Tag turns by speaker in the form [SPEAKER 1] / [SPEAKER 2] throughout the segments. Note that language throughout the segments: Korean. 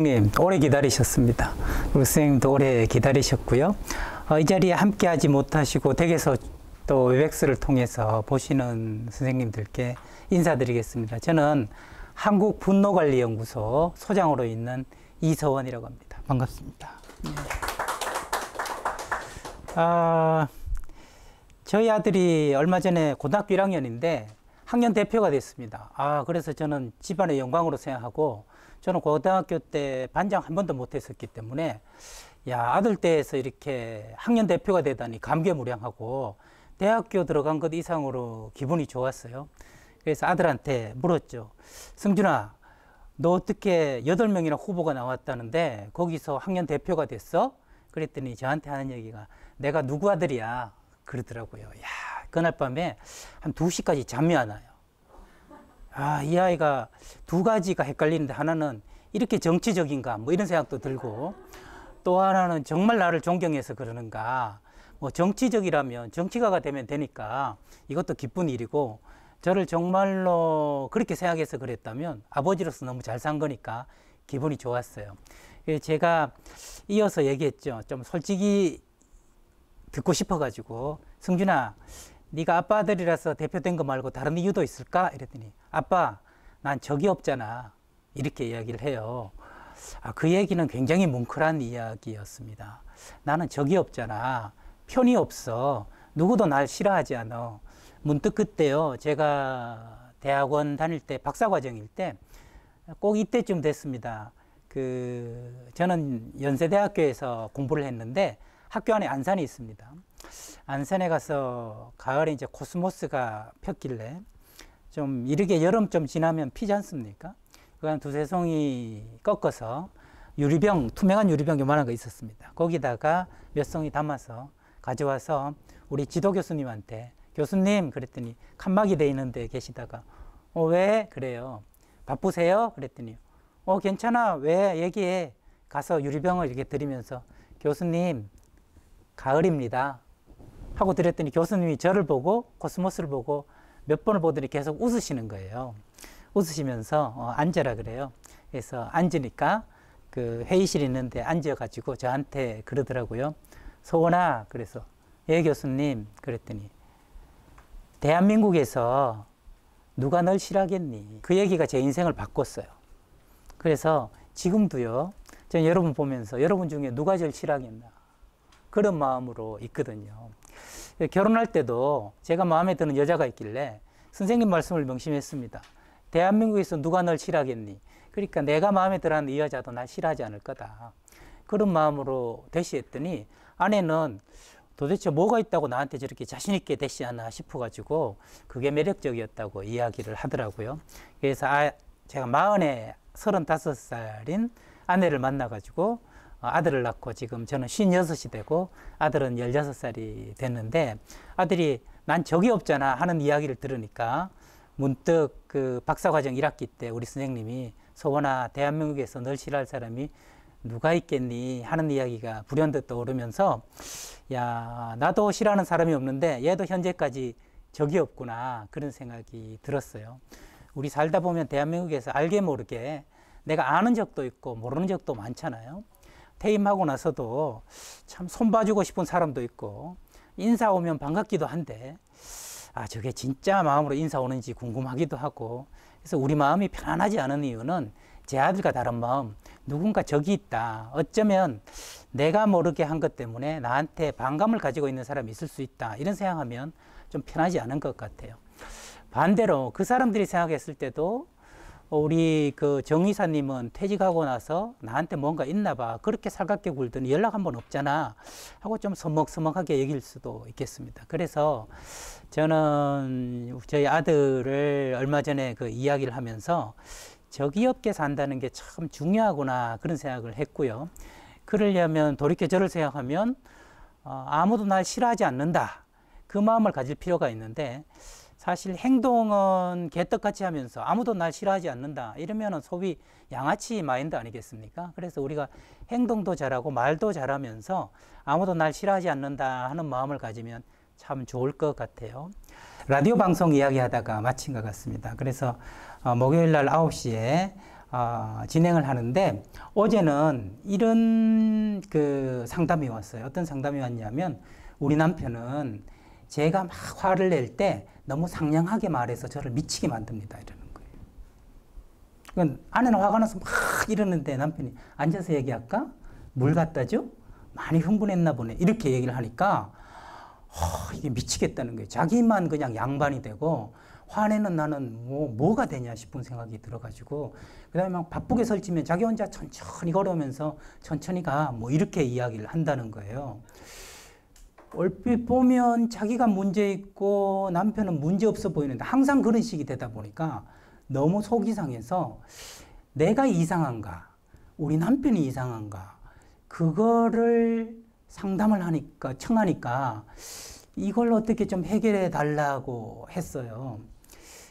[SPEAKER 1] 님 오래 기다리셨습니다. 우리 선생님도 오래 기다리셨고요. 어, 이 자리에 함께하지 못하시고 댁에서 또 웹엑스를 통해서 보시는 선생님들께 인사드리겠습니다. 저는 한국 분노관리연구소 소장으로 있는 이서원이라고 합니다. 반갑습니다. 네. 아, 저희 아들이 얼마 전에 고등학교 1학년인데 학년 대표가 됐습니다. 아, 그래서 저는 집안의 영광으로 생각하고 저는 고등학교 때 반장 한 번도 못 했었기 때문에 야, 아들 때에서 이렇게 학년 대표가 되다니 감개무량하고 대학교 들어간 것 이상으로 기분이 좋았어요. 그래서 아들한테 물었죠. 승준아, 너 어떻게 여덟 명이나 후보가 나왔다는데 거기서 학년 대표가 됐어? 그랬더니 저한테 하는 얘기가 내가 누구 아들이야? 그러더라고요. 야, 그날 밤에 한 2시까지 잠이 안 와요. 아, 이 아이가 두 가지가 헷갈리는데 하나는 이렇게 정치적인가 뭐 이런 생각도 들고 또 하나는 정말 나를 존경해서 그러는가 뭐 정치적이라면 정치가가 되면 되니까 이것도 기쁜 일이고 저를 정말로 그렇게 생각해서 그랬다면 아버지로서 너무 잘 산 거니까 기분이 좋았어요. 제가 이어서 얘기했죠. 좀 솔직히 듣고 싶어가지고 승준아 네가 아빠 아들이라서 대표된 거 말고 다른 이유도 있을까? 이랬더니 아빠 난 적이 없잖아 이렇게 이야기를 해요. 아, 그 얘기는 굉장히 뭉클한 이야기였습니다. 나는 적이 없잖아. 편이 없어. 누구도 날 싫어하지 않아. 문득 그때요. 제가 대학원 다닐 때 박사과정일 때 꼭 이때쯤 됐습니다. 그 저는 연세대학교에서 공부를 했는데 학교 안에 안산이 있습니다. 안산에 가서 가을에 이제 코스모스가 폈길래 좀 이르게 여름 좀 지나면 피지 않습니까? 그한 두세 송이 꺾어서 유리병, 투명한 유리병 요만한 거 있었습니다. 거기다가 몇 송이 담아서 가져와서 우리 지도 교수님한테 교수님 그랬더니 칸막이 돼 있는데 계시다가 어, 왜 그래요? 바쁘세요? 그랬더니 어 괜찮아 왜 얘기해 가서 유리병을 이렇게 드리면서 교수님 가을입니다 하고 드렸더니 교수님이 저를 보고 코스모스를 보고 몇 번을 보더니 계속 웃으시는 거예요. 웃으시면서 어, 앉아라 그래요. 그래서 앉으니까 그 회의실 있는데 앉아가지고 저한테 그러더라고요. 소원아 그래서 예 교수님 그랬더니 대한민국에서 누가 널 싫어하겠니? 그 얘기가 제 인생을 바꿨어요. 그래서 지금도요. 저는 여러분 보면서 여러분 중에 누가 제일 싫어하겠나? 그런 마음으로 있거든요. 결혼할 때도 제가 마음에 드는 여자가 있길래 선생님 말씀을 명심했습니다. 대한민국에서 누가 널 싫어하겠니? 그러니까 내가 마음에 들어하는 이 여자도 날 싫어하지 않을 거다. 그런 마음으로 대시했더니 아내는 도대체 뭐가 있다고 나한테 저렇게 자신있게 대시하나 싶어가지고 그게 매력적이었다고 이야기를 하더라고요. 그래서 아, 제가 마흔에 서른다섯 살인 아내를 만나가지고 어, 아들을 낳고 지금 저는 56이 되고 아들은 16살이 됐는데 아들이 난 적이 없잖아 하는 이야기를 들으니까 문득 그 박사과정 1학기 때 우리 선생님이 소원아 대한민국에서 널 싫어할 사람이 누가 있겠니 하는 이야기가 불현듯 떠오르면서 야 나도 싫어하는 사람이 없는데 얘도 현재까지 적이 없구나 그런 생각이 들었어요. 우리 살다 보면 대한민국에서 알게 모르게 내가 아는 적도 있고 모르는 적도 많잖아요. 퇴임하고 나서도 참 손봐주고 싶은 사람도 있고 인사 오면 반갑기도 한데 아 저게 진짜 마음으로 인사 오는지 궁금하기도 하고 그래서 우리 마음이 편안하지 않은 이유는 제 아들과 다른 마음 누군가 적이 있다. 어쩌면 내가 모르게 한 것 때문에 나한테 반감을 가지고 있는 사람이 있을 수 있다. 이런 생각하면 좀 편하지 않은 것 같아요. 반대로 그 사람들이 생각했을 때도 어, 우리 그 정의사님은 퇴직하고 나서 나한테 뭔가 있나 봐. 그렇게 살갑게 굴더니 연락 한 번 없잖아. 하고 좀 서먹서먹하게 얘기일 수도 있겠습니다. 그래서 저는 저희 아들을 얼마 전에 그 이야기를 하면서 없게 산다는 게 참 중요하구나 그런 생각을 했고요. 그러려면 돌이켜 저를 생각하면 어, 아무도 날 싫어하지 않는다. 그 마음을 가질 필요가 있는데 사실 행동은 개떡같이 하면서 아무도 날 싫어하지 않는다. 이러면은 소위 양아치 마인드 아니겠습니까? 그래서 우리가 행동도 잘하고 말도 잘하면서 아무도 날 싫어하지 않는다 하는 마음을 가지면 참 좋을 것 같아요. 라디오 방송 이야기 하다가 마친 것 같습니다. 그래서 어, 목요일 날 9시에 어, 진행을 하는데 어제는 이런 그 상담이 왔어요. 어떤 상담이 왔냐면 우리 남편은 제가 막 화를 낼때 너무 상냥하게 말해서 저를 미치게 만듭니다. 이러는 거예요. 그러니까 아내는 화가 나서 막 이러는데 남편이 앉아서 얘기할까? 물 갖다 줘? 많이 흥분했나 보네. 이렇게 얘기를 하니까 어, 이게 미치겠다는 거예요. 자기만 그냥 양반이 되고 화내는 나는 뭐, 뭐가 되냐 싶은 생각이 들어가지고 그 다음에 막 바쁘게 설치면 자기 혼자 천천히 걸으면서 천천히 가 뭐 이렇게 이야기를 한다는 거예요. 얼핏 보면 자기가 문제 있고 남편은 문제 없어 보이는데 항상 그런 식이 되다 보니까 너무 속이 상해서 내가 이상한가 우리 남편이 이상한가 그거를 상담을 하니까 청하니까 이걸 어떻게 좀 해결해 달라고 했어요.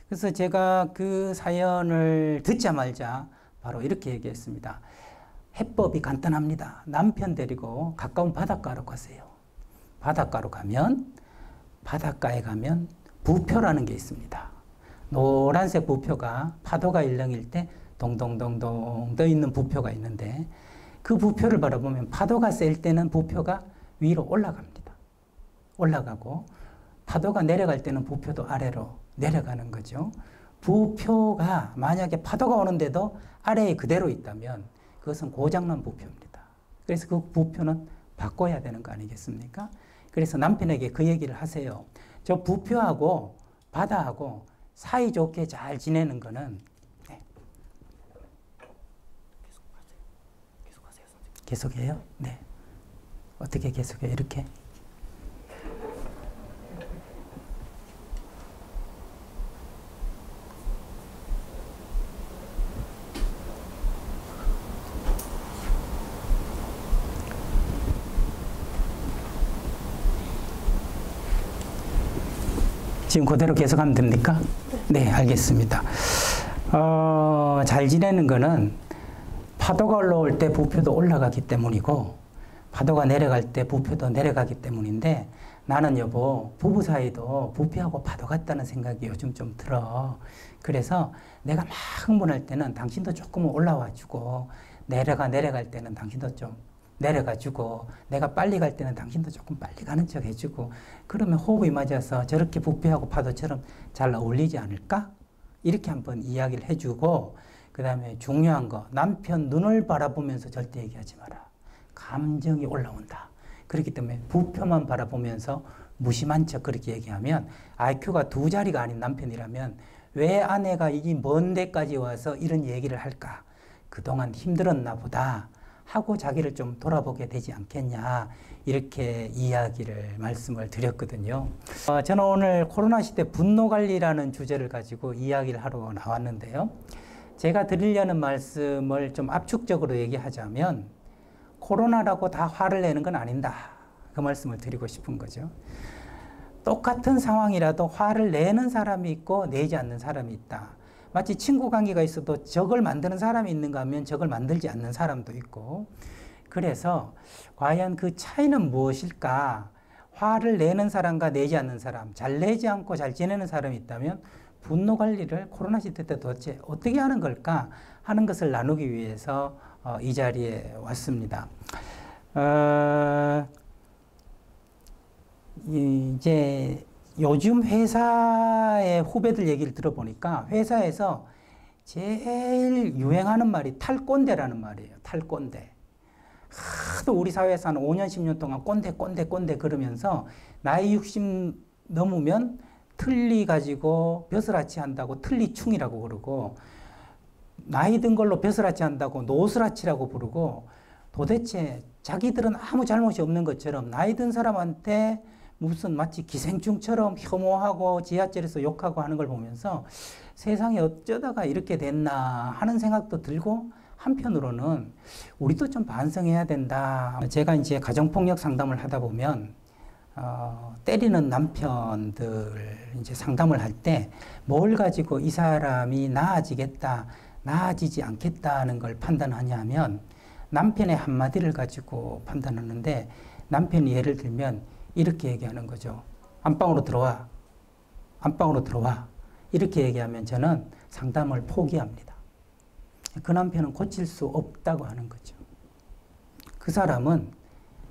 [SPEAKER 1] 그래서 제가 그 사연을 듣자마자 바로 이렇게 얘기했습니다. 해법이 간단합니다. 남편 데리고 가까운 바닷가로 가세요. 바닷가로 가면 바닷가에 가면 부표라는 게 있습니다. 노란색 부표가 파도가 일렁일 때 동동동동 떠 있는 부표가 있는데 그 부표를 바라보면 파도가 셀 때는 부표가 위로 올라갑니다. 올라가고 파도가 내려갈 때는 부표도 아래로 내려가는 거죠. 부표가 만약에 파도가 오는데도 아래에 그대로 있다면 그것은 고장난 부표입니다. 그래서 그 부표는 바꿔야 되는 거 아니겠습니까? 그래서 남편에게 그 얘기를 하세요. 저 부표하고 바다하고 사이좋게 잘 지내는 거는 네. 계속해요? 네. 어떻게 계속해요? 이렇게? 지금 그대로 계속하면 됩니까? 네, 알겠습니다. 어, 잘 지내는 거는 파도가 올라올 때 부표도 올라가기 때문이고 파도가 내려갈 때 부표도 내려가기 때문인데 나는 여보 부부 사이도 부표하고 파도 같다는 생각이 요즘 좀 들어. 그래서 내가 막 흥분할 때는 당신도 조금 올라와 주고 내려가 내려갈 때는 당신도 좀 내려가지고 내가 빨리 갈 때는 당신도 조금 빨리 가는 척 해주고 그러면 호흡이 맞아서 저렇게 부패하고 파도처럼 잘 어울리지 않을까? 이렇게 한번 이야기를 해주고 그 다음에 중요한 거 남편 눈을 바라보면서 절대 얘기하지 마라. 감정이 올라온다. 그렇기 때문에 부표만 바라보면서 무심한 척 그렇게 얘기하면 IQ가 두 자리가 아닌 남편이라면 왜 아내가 이먼 데까지 와서 이런 얘기를 할까? 그동안 힘들었나 보다. 하고 자기를 좀 돌아보게 되지 않겠냐 이렇게 이야기를 말씀을 드렸거든요. 어, 저는 오늘 코로나 시대 분노 관리라는 주제를 가지고 이야기를 하러 나왔는데요. 제가 드리려는 말씀을 좀 압축적으로 얘기하자면 코로나라고 다 화를 내는 건 아닌다. 그 말씀을 드리고 싶은 거죠. 똑같은 상황이라도 화를 내는 사람이 있고 내지 않는 사람이 있다. 마치 친구 관계가 있어도 적을 만드는 사람이 있는가 하면 적을 만들지 않는 사람도 있고 그래서 과연 그 차이는 무엇일까? 화를 내는 사람과 내지 않는 사람, 잘 내지 않고 잘 지내는 사람이 있다면 분노 관리를 코로나 시대 때 도대체 어떻게 하는 걸까 하는 것을 나누기 위해서 어, 이 자리에 왔습니다. 어, 이제 요즘 회사의 후배들 얘기를 들어보니까 회사에서 제일 유행하는 말이 탈꼰대라는 말이에요. 탈꼰대. 하도 우리 사회에서 한 5년, 10년 동안 꼰대, 꼰대, 꼰대 그러면서 나이 60 넘으면 틀리 가지고 벼슬아치 한다고 틀리충이라고 그러고 나이 든 걸로 벼슬아치 한다고 노슬아치라고 부르고 도대체 자기들은 아무 잘못이 없는 것처럼 나이 든 사람한테 무슨 마치 기생충처럼 혐오하고 지하철에서 욕하고 하는 걸 보면서 세상에 어쩌다가 이렇게 됐나 하는 생각도 들고 한편으로는 우리도 좀 반성해야 된다. 제가 이제 가정폭력 상담을 하다 보면 어, 때리는 남편들 이제 상담을 할 때 뭘 가지고 이 사람이 나아지겠다, 나아지지 않겠다는 걸 판단하냐면 남편의 한마디를 가지고 판단하는데 남편이 예를 들면 이렇게 얘기하는 거죠. 안방으로 들어와. 안방으로 들어와. 이렇게 얘기하면 저는 상담을 포기합니다. 그 남편은 고칠 수 없다고 하는 거죠. 그 사람은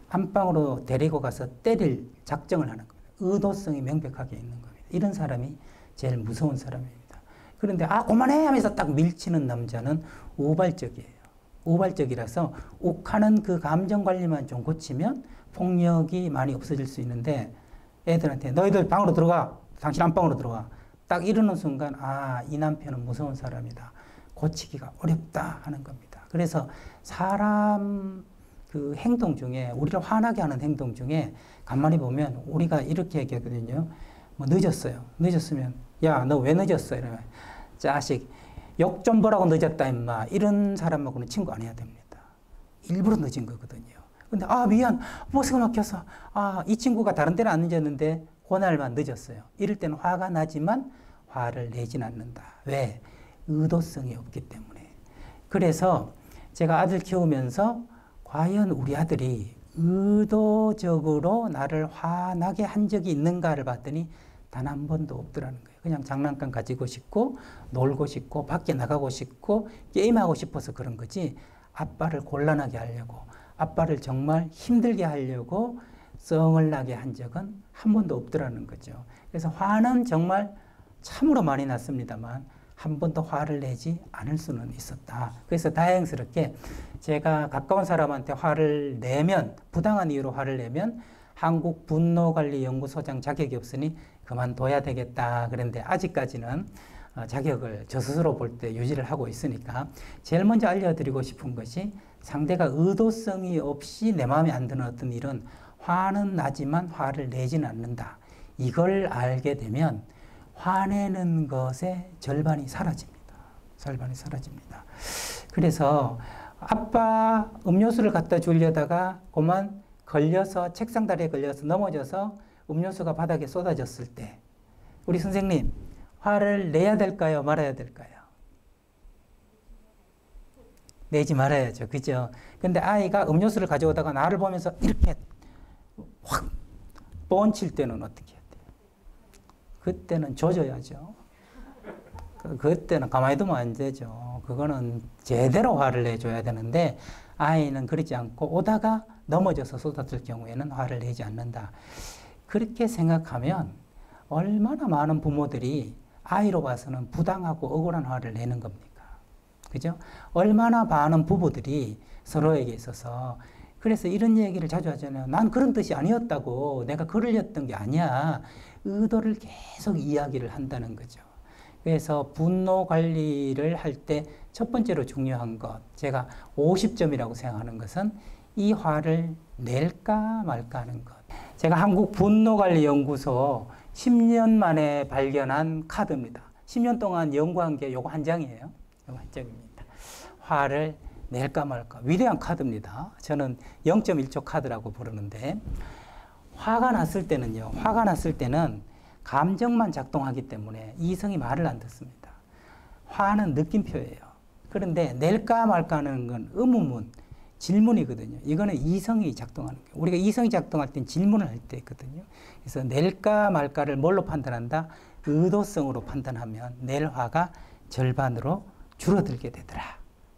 [SPEAKER 1] 안방으로 데리고 가서 때릴 작정을 하는 겁니다. 의도성이 명백하게 있는 겁니다. 이런 사람이 제일 무서운 사람입니다. 그런데 아 그만해 하면서 딱 밀치는 남자는 우발적이에요. 우발적이라서 욱하는 그 감정 관리만 좀 고치면 폭력이 많이 없어질 수 있는데 애들한테 너희들 방으로 들어가. 당신 안방으로 들어가. 딱 이러는 순간 아, 이 남편은 무서운 사람이다. 고치기가 어렵다 하는 겁니다. 그래서 사람 그 행동 중에 우리를 화나게 하는 행동 중에 가만히 보면 우리가 이렇게 얘기하거든요. 뭐 늦었어요. 늦었으면 야, 너 왜 늦었어? 이러면 자식 욕 좀 보라고 늦었다 임마. 이런 사람하고는 친구 안 해야 됩니다. 일부러 늦은 거거든요. 근데 아 미안 버스가 막혀서 아 이 친구가 다른 데는 안 늦었는데 그날만 늦었어요. 이럴 때는 화가 나지만 화를 내진 않는다. 왜? 의도성이 없기 때문에. 그래서 제가 아들 키우면서 과연 우리 아들이 의도적으로 나를 화나게 한 적이 있는가를 봤더니 단 한 번도 없더라는 거예요. 그냥 장난감 가지고 싶고 놀고 싶고 밖에 나가고 싶고 게임하고 싶어서 그런 거지 아빠를 곤란하게 하려고 아빠를 정말 힘들게 하려고 썽을 나게 한 적은 한 번도 없더라는 거죠. 그래서 화는 정말 참으로 많이 났습니다만 한 번도 화를 내지 않을 수는 있었다. 그래서 다행스럽게 제가 가까운 사람한테 화를 내면 부당한 이유로 화를 내면 한국 분노관리연구소장 자격이 없으니 그만둬야 되겠다. 그런데 아직까지는 어, 자격을 저 스스로 볼 때 유지를 하고 있으니까 제일 먼저 알려드리고 싶은 것이 상대가 의도성이 없이 내 마음에 안 드는 어떤 일은 화는 나지만 화를 내지는 않는다. 이걸 알게 되면 화내는 것의 절반이 사라집니다. 절반이 사라집니다. 그래서 아빠 음료수를 갖다 주려다가 그만 걸려서 책상 다리에 걸려서 넘어져서 음료수가 바닥에 쏟아졌을 때 우리 선생님 화를 내야 될까요? 말아야 될까요? 내지 말아야죠. 그죠? 근데 아이가 음료수를 가져오다가 나를 보면서 이렇게 확 뻔칠 때는 어떻게 해야 돼요? 그때는 조져야죠. 그, 그때는 가만히 두면 안 되죠. 그거는 제대로 화를 내줘야 되는데 아이는 그러지 않고 오다가 넘어져서 쏟아질 경우에는 화를 내지 않는다. 그렇게 생각하면 얼마나 많은 부모들이 아이로 봐서는 부당하고 억울한 화를 내는 겁니까? 그죠? 얼마나 많은 부부들이 서로에게 있어서 그래서 이런 얘기를 자주 하잖아요. 난 그런 뜻이 아니었다고. 내가 그러렸던 게 아니야. 의도를 계속 이야기를 한다는 거죠. 그래서 분노 관리를 할 때 첫 번째로 중요한 것, 제가 50점이라고 생각하는 것은 이 화를 낼까 말까 하는 것. 제가 한국 분노관리연구소 10년 만에 발견한 카드입니다. 10년 동안 연구한 게 요거 한 장이에요. 장입니다. 화를 낼까 말까. 위대한 카드입니다. 저는 0.1초 카드라고 부르는데, 화가 났을 때는요, 화가 났을 때는 감정만 작동하기 때문에 이성이 말을 안 듣습니다. 화는 느낌표예요. 그런데 낼까 말까 하는 건 의문문, 질문이거든요. 이거는 이성이 작동하는 거예요. 우리가 이성이 작동할 땐 질문을 할 때 있거든요. 그래서 낼까 말까를 뭘로 판단한다? 의도성으로 판단하면 낼 화가 절반으로 줄어들게 되더라.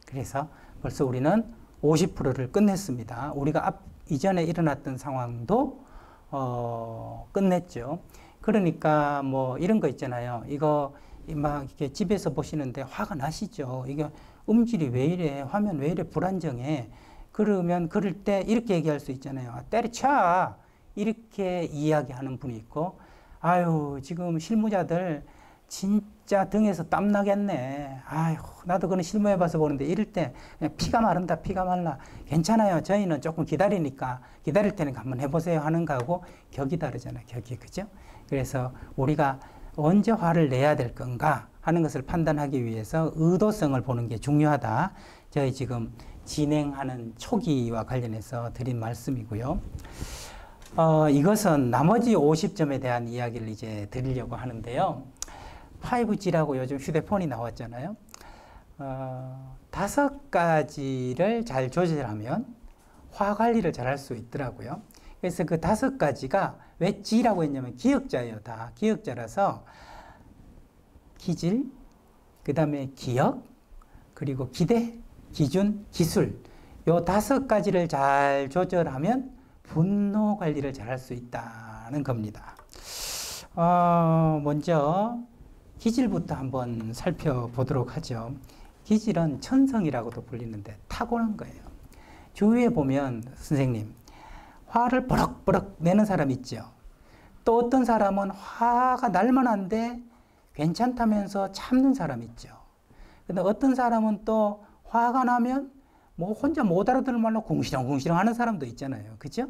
[SPEAKER 1] 그래서 벌써 우리는 50%를 끝냈습니다. 우리가 앞, 이전에 일어났던 상황도 어, 끝냈죠. 그러니까 뭐 이런 거 있잖아요. 이거 막 이렇게 집에서 보시는데 화가 나시죠. 이게 음질이 왜 이래? 화면 왜 이래 불안정해? 그러면 그럴 때 이렇게 얘기할 수 있잖아요. 아, 때려쳐! 이렇게 이야기하는 분이 있고, 아유, 지금 실무자들 진짜 등에서 땀 나겠네. 아유, 나도 그런 실무해봐서 보는데 이럴 때 그냥 피가 마른다, 피가 말라. 괜찮아요. 저희는 조금 기다리니까 기다릴 테니까 한번 해보세요 하는 거하고 격이 다르잖아요. 격이. 그죠? 그래서 우리가 언제 화를 내야 될 건가 하는 것을 판단하기 위해서 의도성을 보는 게 중요하다. 저희 지금 진행하는 초기와 관련해서 드린 말씀이고요. 어, 이것은 나머지 50점에 대한 이야기를 이제 드리려고 하는데요. 5G라고 요즘 휴대폰이 나왔잖아요. 어, 다섯 가지를 잘 조절하면 화 관리를 잘 할 수 있더라고요. 그래서 그 다섯 가지가 왜 G라고 했냐면 기억자예요. 다 기억자라서 기질, 그 다음에 기억, 그리고 기대, 기준, 기술 요 다섯 가지를 잘 조절하면 분노 관리를 잘 할 수 있다는 겁니다. 어, 먼저 기질부터 한번 살펴보도록 하죠. 기질은 천성이라고도 불리는데 타고난 거예요. 주위에 보면 선생님 화를 버럭버럭 내는 사람 있죠. 또 어떤 사람은 화가 날만한데 괜찮다면서 참는 사람 있죠. 근데 어떤 사람은 또 화가 나면 뭐 혼자 못 알아들을 말로 궁시렁궁시렁 하는 사람도 있잖아요. 그죠?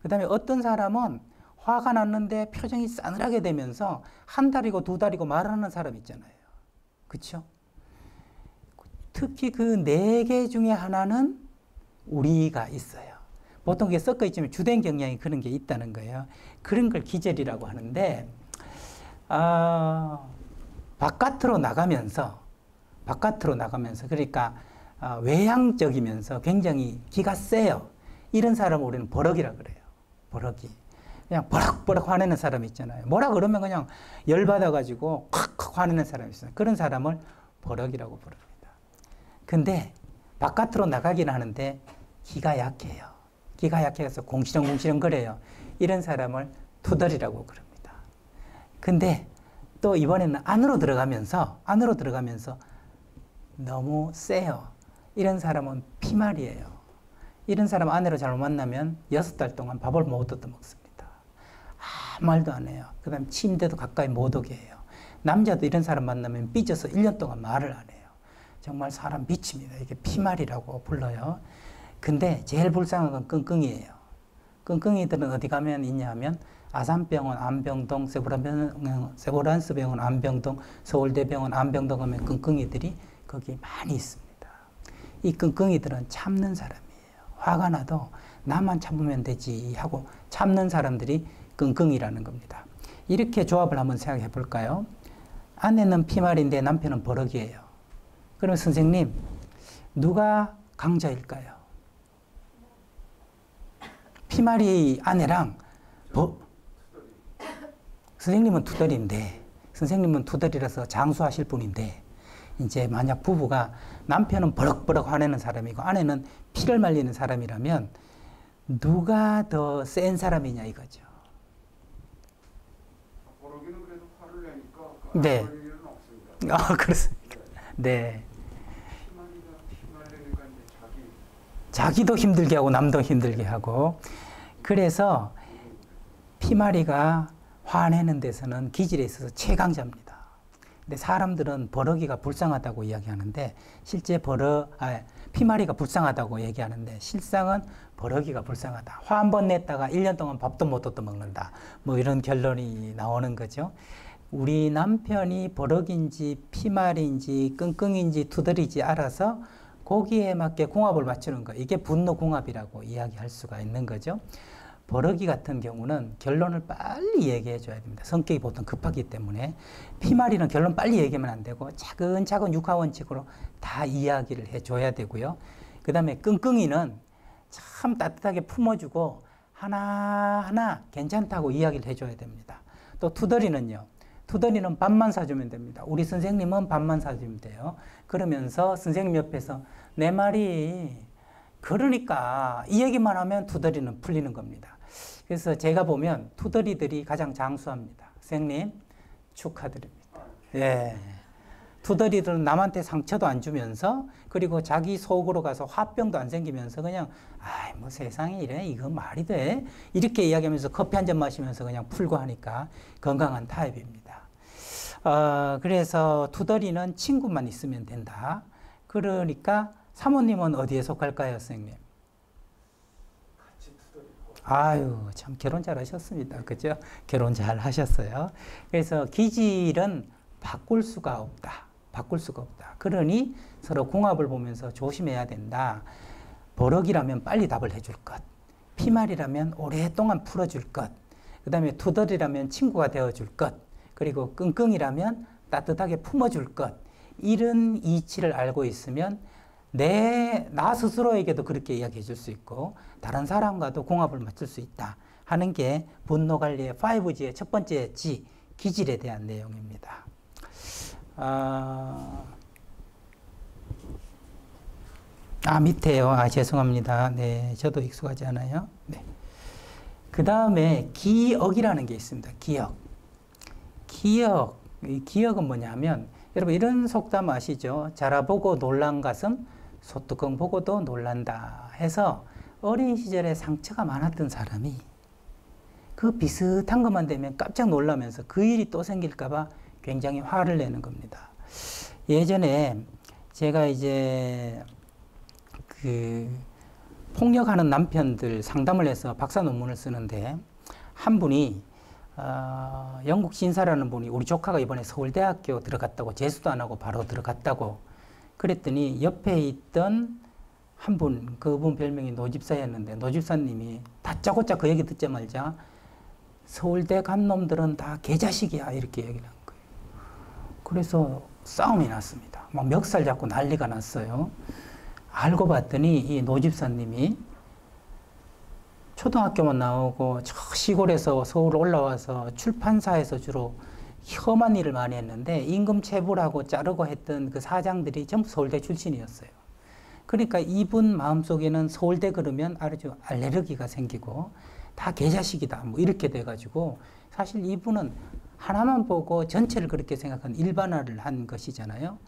[SPEAKER 1] 그 다음에 어떤 사람은 화가 났는데 표정이 싸늘하게 되면서 한 달이고 두 달이고 말하는 사람 있잖아요. 그쵸? 특히 그 네 개 중에 하나는 우리가 있어요. 보통 그게 섞어 있지만 주된 경향이 그런 게 있다는 거예요. 그런 걸 기절이라고 하는데, 아, 바깥으로 나가면서, 바깥으로 나가면서, 그러니까 아, 외향적이면서 굉장히 기가 세요. 이런 사람을 우리는 버럭이라 그래요. 버럭이. 그냥 버럭버럭 화내는 사람 있잖아요. 뭐라 그러면 그냥 열받아가지고 콱콱 화내는 사람이 있어요. 그런 사람을 버럭이라고 부릅니다. 근데 바깥으로 나가긴 하는데 기가 약해요. 기가 약해서 공시렁공시렁 거려요. 이런 사람을 투덜이라고 그럽니다. 근데 또 이번에는 안으로 들어가면서 안으로 들어가면서 너무 세요. 이런 사람은 피말이에요. 이런 사람 아내로 잘못 만나면 여섯 달 동안 밥을 못 얻어 먹습니다. 아무 말도 안 해요. 그 다음 침대도 가까이 못 오게 해요. 남자도 이런 사람 만나면 삐져서 1년 동안 말을 안 해요. 정말 사람 미칩니다. 이게 피말이라고 불러요. 근데 제일 불쌍한 건 끙끙이에요. 끙끙이들은 어디 가면 있냐 하면 아산병원 안병동, 세브란스 병원 안병동, 서울대병원 안병동 가면 끙끙이들이 거기 많이 있습니다. 이 끙끙이들은 참는 사람이에요. 화가 나도 나만 참으면 되지 하고 참는 사람들이 끙끙이라는 겁니다. 이렇게 조합을 한번 생각해 볼까요? 아내는 피말인데 남편은 버럭이에요. 그럼 선생님, 누가 강자일까요? 피말이 아내랑 버, 선생님은 투덜인데, 선생님은 투덜이라서 장수하실 분인데, 이제 만약 부부가 남편은 버럭버럭 화내는 사람이고 아내는 피를 말리는 사람이라면 누가 더 센 사람이냐 이거죠. 네. 아 그렇습니까? 네.
[SPEAKER 2] 피말이가 피말 내니까 이제 자기
[SPEAKER 1] 자기도 힘들게 하고 남도 힘들게 하고 그래서 피마리가 화내는 데서는 기질에 있어서 최강자입니다. 근데 사람들은 버럭이가 불쌍하다고 이야기하는데 실제 버럭 아, 피마리가 불쌍하다고 얘기하는데 실상은 버럭이가 불쌍하다. 화 한 번 냈다가 1년 동안 밥도 못 얻어 먹는다. 뭐 이런 결론이 나오는 거죠. 우리 남편이 버럭인지 피말인지 끙끙인지 투덜인지 알아서 거기에 맞게 궁합을 맞추는 거. 이게 분노 궁합이라고 이야기할 수가 있는 거죠. 버럭이 같은 경우는 결론을 빨리 얘기해 줘야 됩니다. 성격이 보통 급하기 때문에 피말이는 결론 빨리 얘기하면 안 되고 차근차근 육하원칙으로 다 이야기를 해 줘야 되고요. 그 다음에 끙끙이는 참 따뜻하게 품어주고 하나하나 괜찮다고 이야기를 해줘야 됩니다. 또 투덜이는요. 투덜이는 밥만 사주면 됩니다. 우리 선생님은 밥만 사주면 돼요. 그러면서 선생님 옆에서 내 말이 그러니까 이 얘기만 하면 투덜이는 풀리는 겁니다. 그래서 제가 보면 투덜이들이 가장 장수합니다. 선생님 축하드립니다. 예. 투덜이들은 남한테 상처도 안 주면서 그리고 자기 속으로 가서 화병도 안 생기면서 그냥 아이 뭐 세상에 이래 이거 말이 돼 이렇게 이야기하면서 커피 한 잔 마시면서 그냥 풀고 하니까 건강한 타입입니다. 어, 그래서 투덜이는 친구만 있으면 된다. 그러니까 사모님은 어디에 속할까요, 선생님? 아유, 참 결혼 잘 하셨습니다. 그죠? 결혼 잘 하셨어요. 그래서 기질은 바꿀 수가 없다. 바꿀 수가 없다. 그러니 서로 궁합을 보면서 조심해야 된다. 버럭이라면 빨리 답을 해줄 것. 피말이라면 오랫동안 풀어줄 것. 그 다음에 투덜이라면 친구가 되어줄 것. 그리고 끙끙이라면 따뜻하게 품어줄 것. 이런 이치를 알고 있으면 내, 나 스스로에게도 그렇게 이야기해 줄 수 있고, 다른 사람과도 궁합을 맞출 수 있다. 하는 게 분노 관리의 5G의 첫 번째 G, 기질에 대한 내용입니다. 아, 아, 밑에요. 아, 죄송합니다. 네, 저도 익숙하지 않아요. 네. 그 다음에 기억이라는 게 있습니다. 기억. 기억. 이 기억은 뭐냐면, 여러분 이런 속담 아시죠? 자라보고 놀란 가슴, 소뚜껑 보고도 놀란다 해서 어린 시절에 상처가 많았던 사람이 그 비슷한 것만 되면 깜짝 놀라면서 그 일이 또 생길까봐 굉장히 화를 내는 겁니다. 예전에 제가 이제 그 폭력하는 남편들 상담을 해서 박사 논문을 쓰는데 한 분이 어, 영국 신사라는 분이 우리 조카가 이번에 서울대학교 들어갔다고 재수도 안 하고 바로 들어갔다고 그랬더니 옆에 있던 한 분, 그분 별명이 노집사였는데 노집사님이 다짜고짜 그 얘기 듣자마자 서울대 간 놈들은 다 개자식이야 이렇게 얘기를 한 거예요. 그래서 싸움이 났습니다. 막 멱살 잡고 난리가 났어요. 알고 봤더니 이 노집사님이 초등학교만 나오고 저 시골에서 서울 올라와서 출판사에서 주로 험한 일을 많이 했는데 임금 체불하고 자르고 했던 그 사장들이 전부 서울대 출신이었어요. 그러니까 이분 마음속에는 서울대 그러면 아주 알레르기가 생기고 다 개자식이다 뭐 이렇게 돼가지고 사실 이분은 하나만 보고 전체를 그렇게 생각한 일반화를 한 것이잖아요.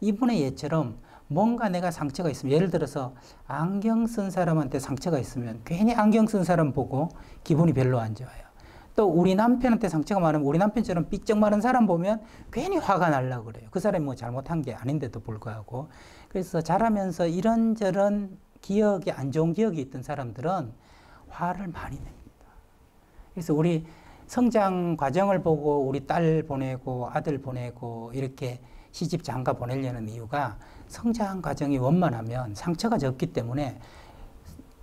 [SPEAKER 1] 이분의 예처럼 뭔가 내가 상처가 있으면 예를 들어서 안경 쓴 사람한테 상처가 있으면 괜히 안경 쓴 사람 보고 기분이 별로 안 좋아요. 또 우리 남편한테 상처가 많으면 우리 남편처럼 삐쩍 마른 사람 보면 괜히 화가 날라 그래요. 그 사람이 뭐 잘못한 게 아닌데도 불구하고. 그래서 자라면서 이런저런 기억이 안 좋은 기억이 있던 사람들은 화를 많이 냅니다. 그래서 우리 성장 과정을 보고 우리 딸 보내고 아들 보내고 이렇게 시집 장가 보내려는 이유가 성장 과정이 원만하면 상처가 적기 때문에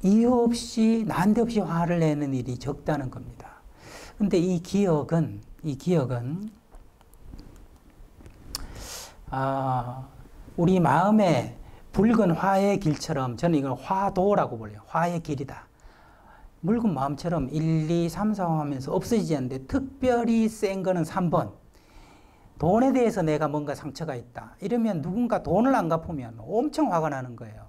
[SPEAKER 1] 이유 없이 난데없이 화를 내는 일이 적다는 겁니다. 근데 이 기억은 이 기억은 아, 우리 마음에 붉은 화의 길처럼 저는 이걸 화도라고 불려요. 화의 길이다. 묽은 마음처럼 1, 2, 3, 4 하면서 없어지지 않는데 특별히 센 거는 3번. 돈에 대해서 내가 뭔가 상처가 있다. 이러면 누군가 돈을 안 갚으면 엄청 화가 나는 거예요.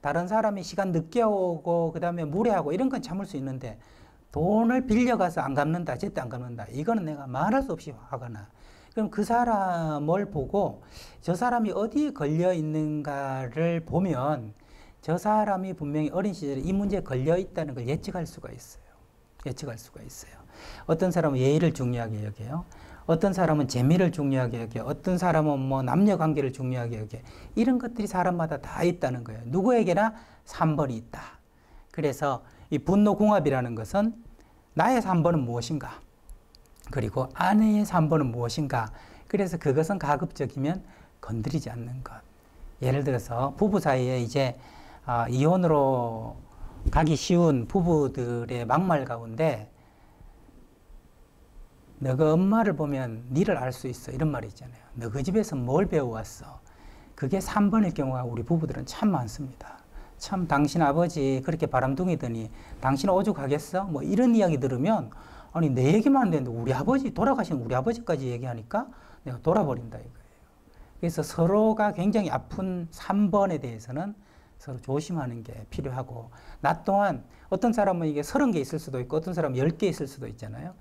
[SPEAKER 1] 다른 사람이 시간 늦게 오고 그 다음에 무례하고 이런 건 참을 수 있는데 돈을 빌려가서 안 갚는다, 제때 안 갚는다. 이거는 내가 말할 수 없이 화가 나. 그럼 그 사람을 보고 저 사람이 어디에 걸려 있는가를 보면 저 사람이 분명히 어린 시절에 이 문제에 걸려 있다는 걸 예측할 수가 있어요. 예측할 수가 있어요. 어떤 사람은 예의를 중요하게 여겨요. 어떤 사람은 재미를 중요하게 여겨. 어떤 사람은 뭐 남녀 관계를 중요하게 여겨. 이런 것들이 사람마다 다 있다는 거예요. 누구에게나 3번이 있다. 그래서 이 분노 궁합이라는 것은 나의 3번은 무엇인가? 그리고 아내의 3번은 무엇인가? 그래서 그것은 가급적이면 건드리지 않는 것. 예를 들어서 부부 사이에 이제 아, 이혼으로 가기 쉬운 부부들의 막말 가운데 너가 엄마를 보면 니를 알 수 있어 이런 말이 있잖아요. 너그 집에서 뭘 배워왔어? 그게 3번일 경우가 우리 부부들은 참 많습니다. 참 당신 아버지 그렇게 바람둥이더니 당신 오죽하겠어? 뭐 이런 이야기 들으면 아니 내 얘기만 안 되는데 우리 아버지 돌아가신 우리 아버지까지 얘기하니까 내가 돌아버린다 이거예요. 그래서 서로가 굉장히 아픈 3번에 대해서는 서로 조심하는 게 필요하고 나 또한 어떤 사람은 이게 30개 있을 수도 있고 어떤 사람은 10개 있을 수도 있잖아요.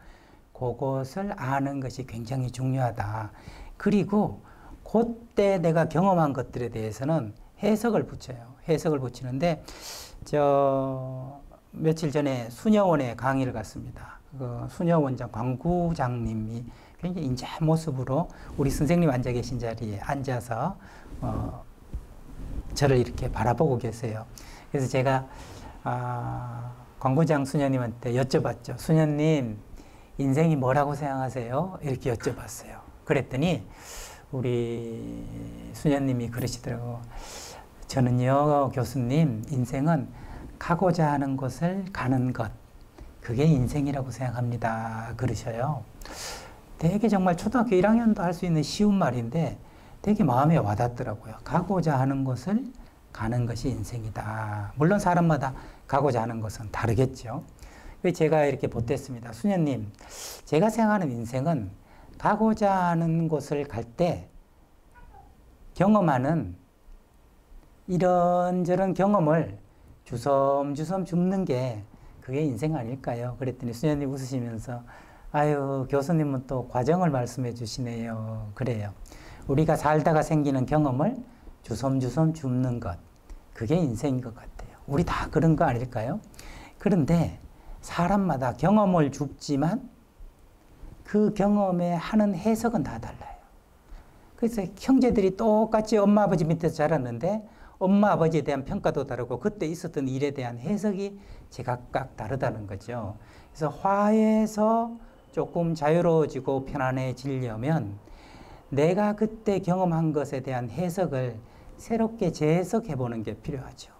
[SPEAKER 1] 그것을 아는 것이 굉장히 중요하다. 그리고 그때 내가 경험한 것들에 대해서는 해석을 붙여요. 해석을 붙이는데 저 며칠 전에 수녀원에 강의를 갔습니다. 그 수녀 원장 광구장님이 굉장히 인자한 모습으로 우리 선생님 앉아 계신 자리에 앉아서 어, 저를 이렇게 바라보고 계세요. 그래서 제가 아, 광구장 수녀님한테 여쭤봤죠. 수녀님 인생이 뭐라고 생각하세요? 이렇게 여쭤봤어요. 그랬더니 우리 수녀님이 그러시더라고. 저는요, 교수님, 인생은 가고자 하는 곳을 가는 것. 그게 인생이라고 생각합니다. 그러셔요. 되게 정말 초등학교 1학년도 할 수 있는 쉬운 말인데 되게 마음에 와닿더라고요. 가고자 하는 곳을 가는 것이 인생이다. 물론 사람마다 가고자 하는 것은 다르겠죠. 제가 이렇게 보탰습니다. 수녀님, 제가 생각하는 인생은 가고자 하는 곳을 갈 때 경험하는 이런저런 경험을 주섬주섬 줍는 게 그게 인생 아닐까요? 그랬더니 수녀님 웃으시면서 아유 교수님은 또 과정을 말씀해 주시네요. 그래요. 우리가 살다가 생기는 경험을 주섬주섬 줍는 것 그게 인생인 것 같아요. 우리 다 그런 거 아닐까요? 그런데 사람마다 경험을 줍지만 그 경험에 하는 해석은 다 달라요. 그래서 형제들이 똑같이 엄마 아버지 밑에서 자랐는데 엄마 아버지에 대한 평가도 다르고 그때 있었던 일에 대한 해석이 제각각 다르다는 거죠. 그래서 화해에서 조금 자유로워지고 편안해지려면 내가 그때 경험한 것에 대한 해석을 새롭게 재해석해 보는 게 필요하죠.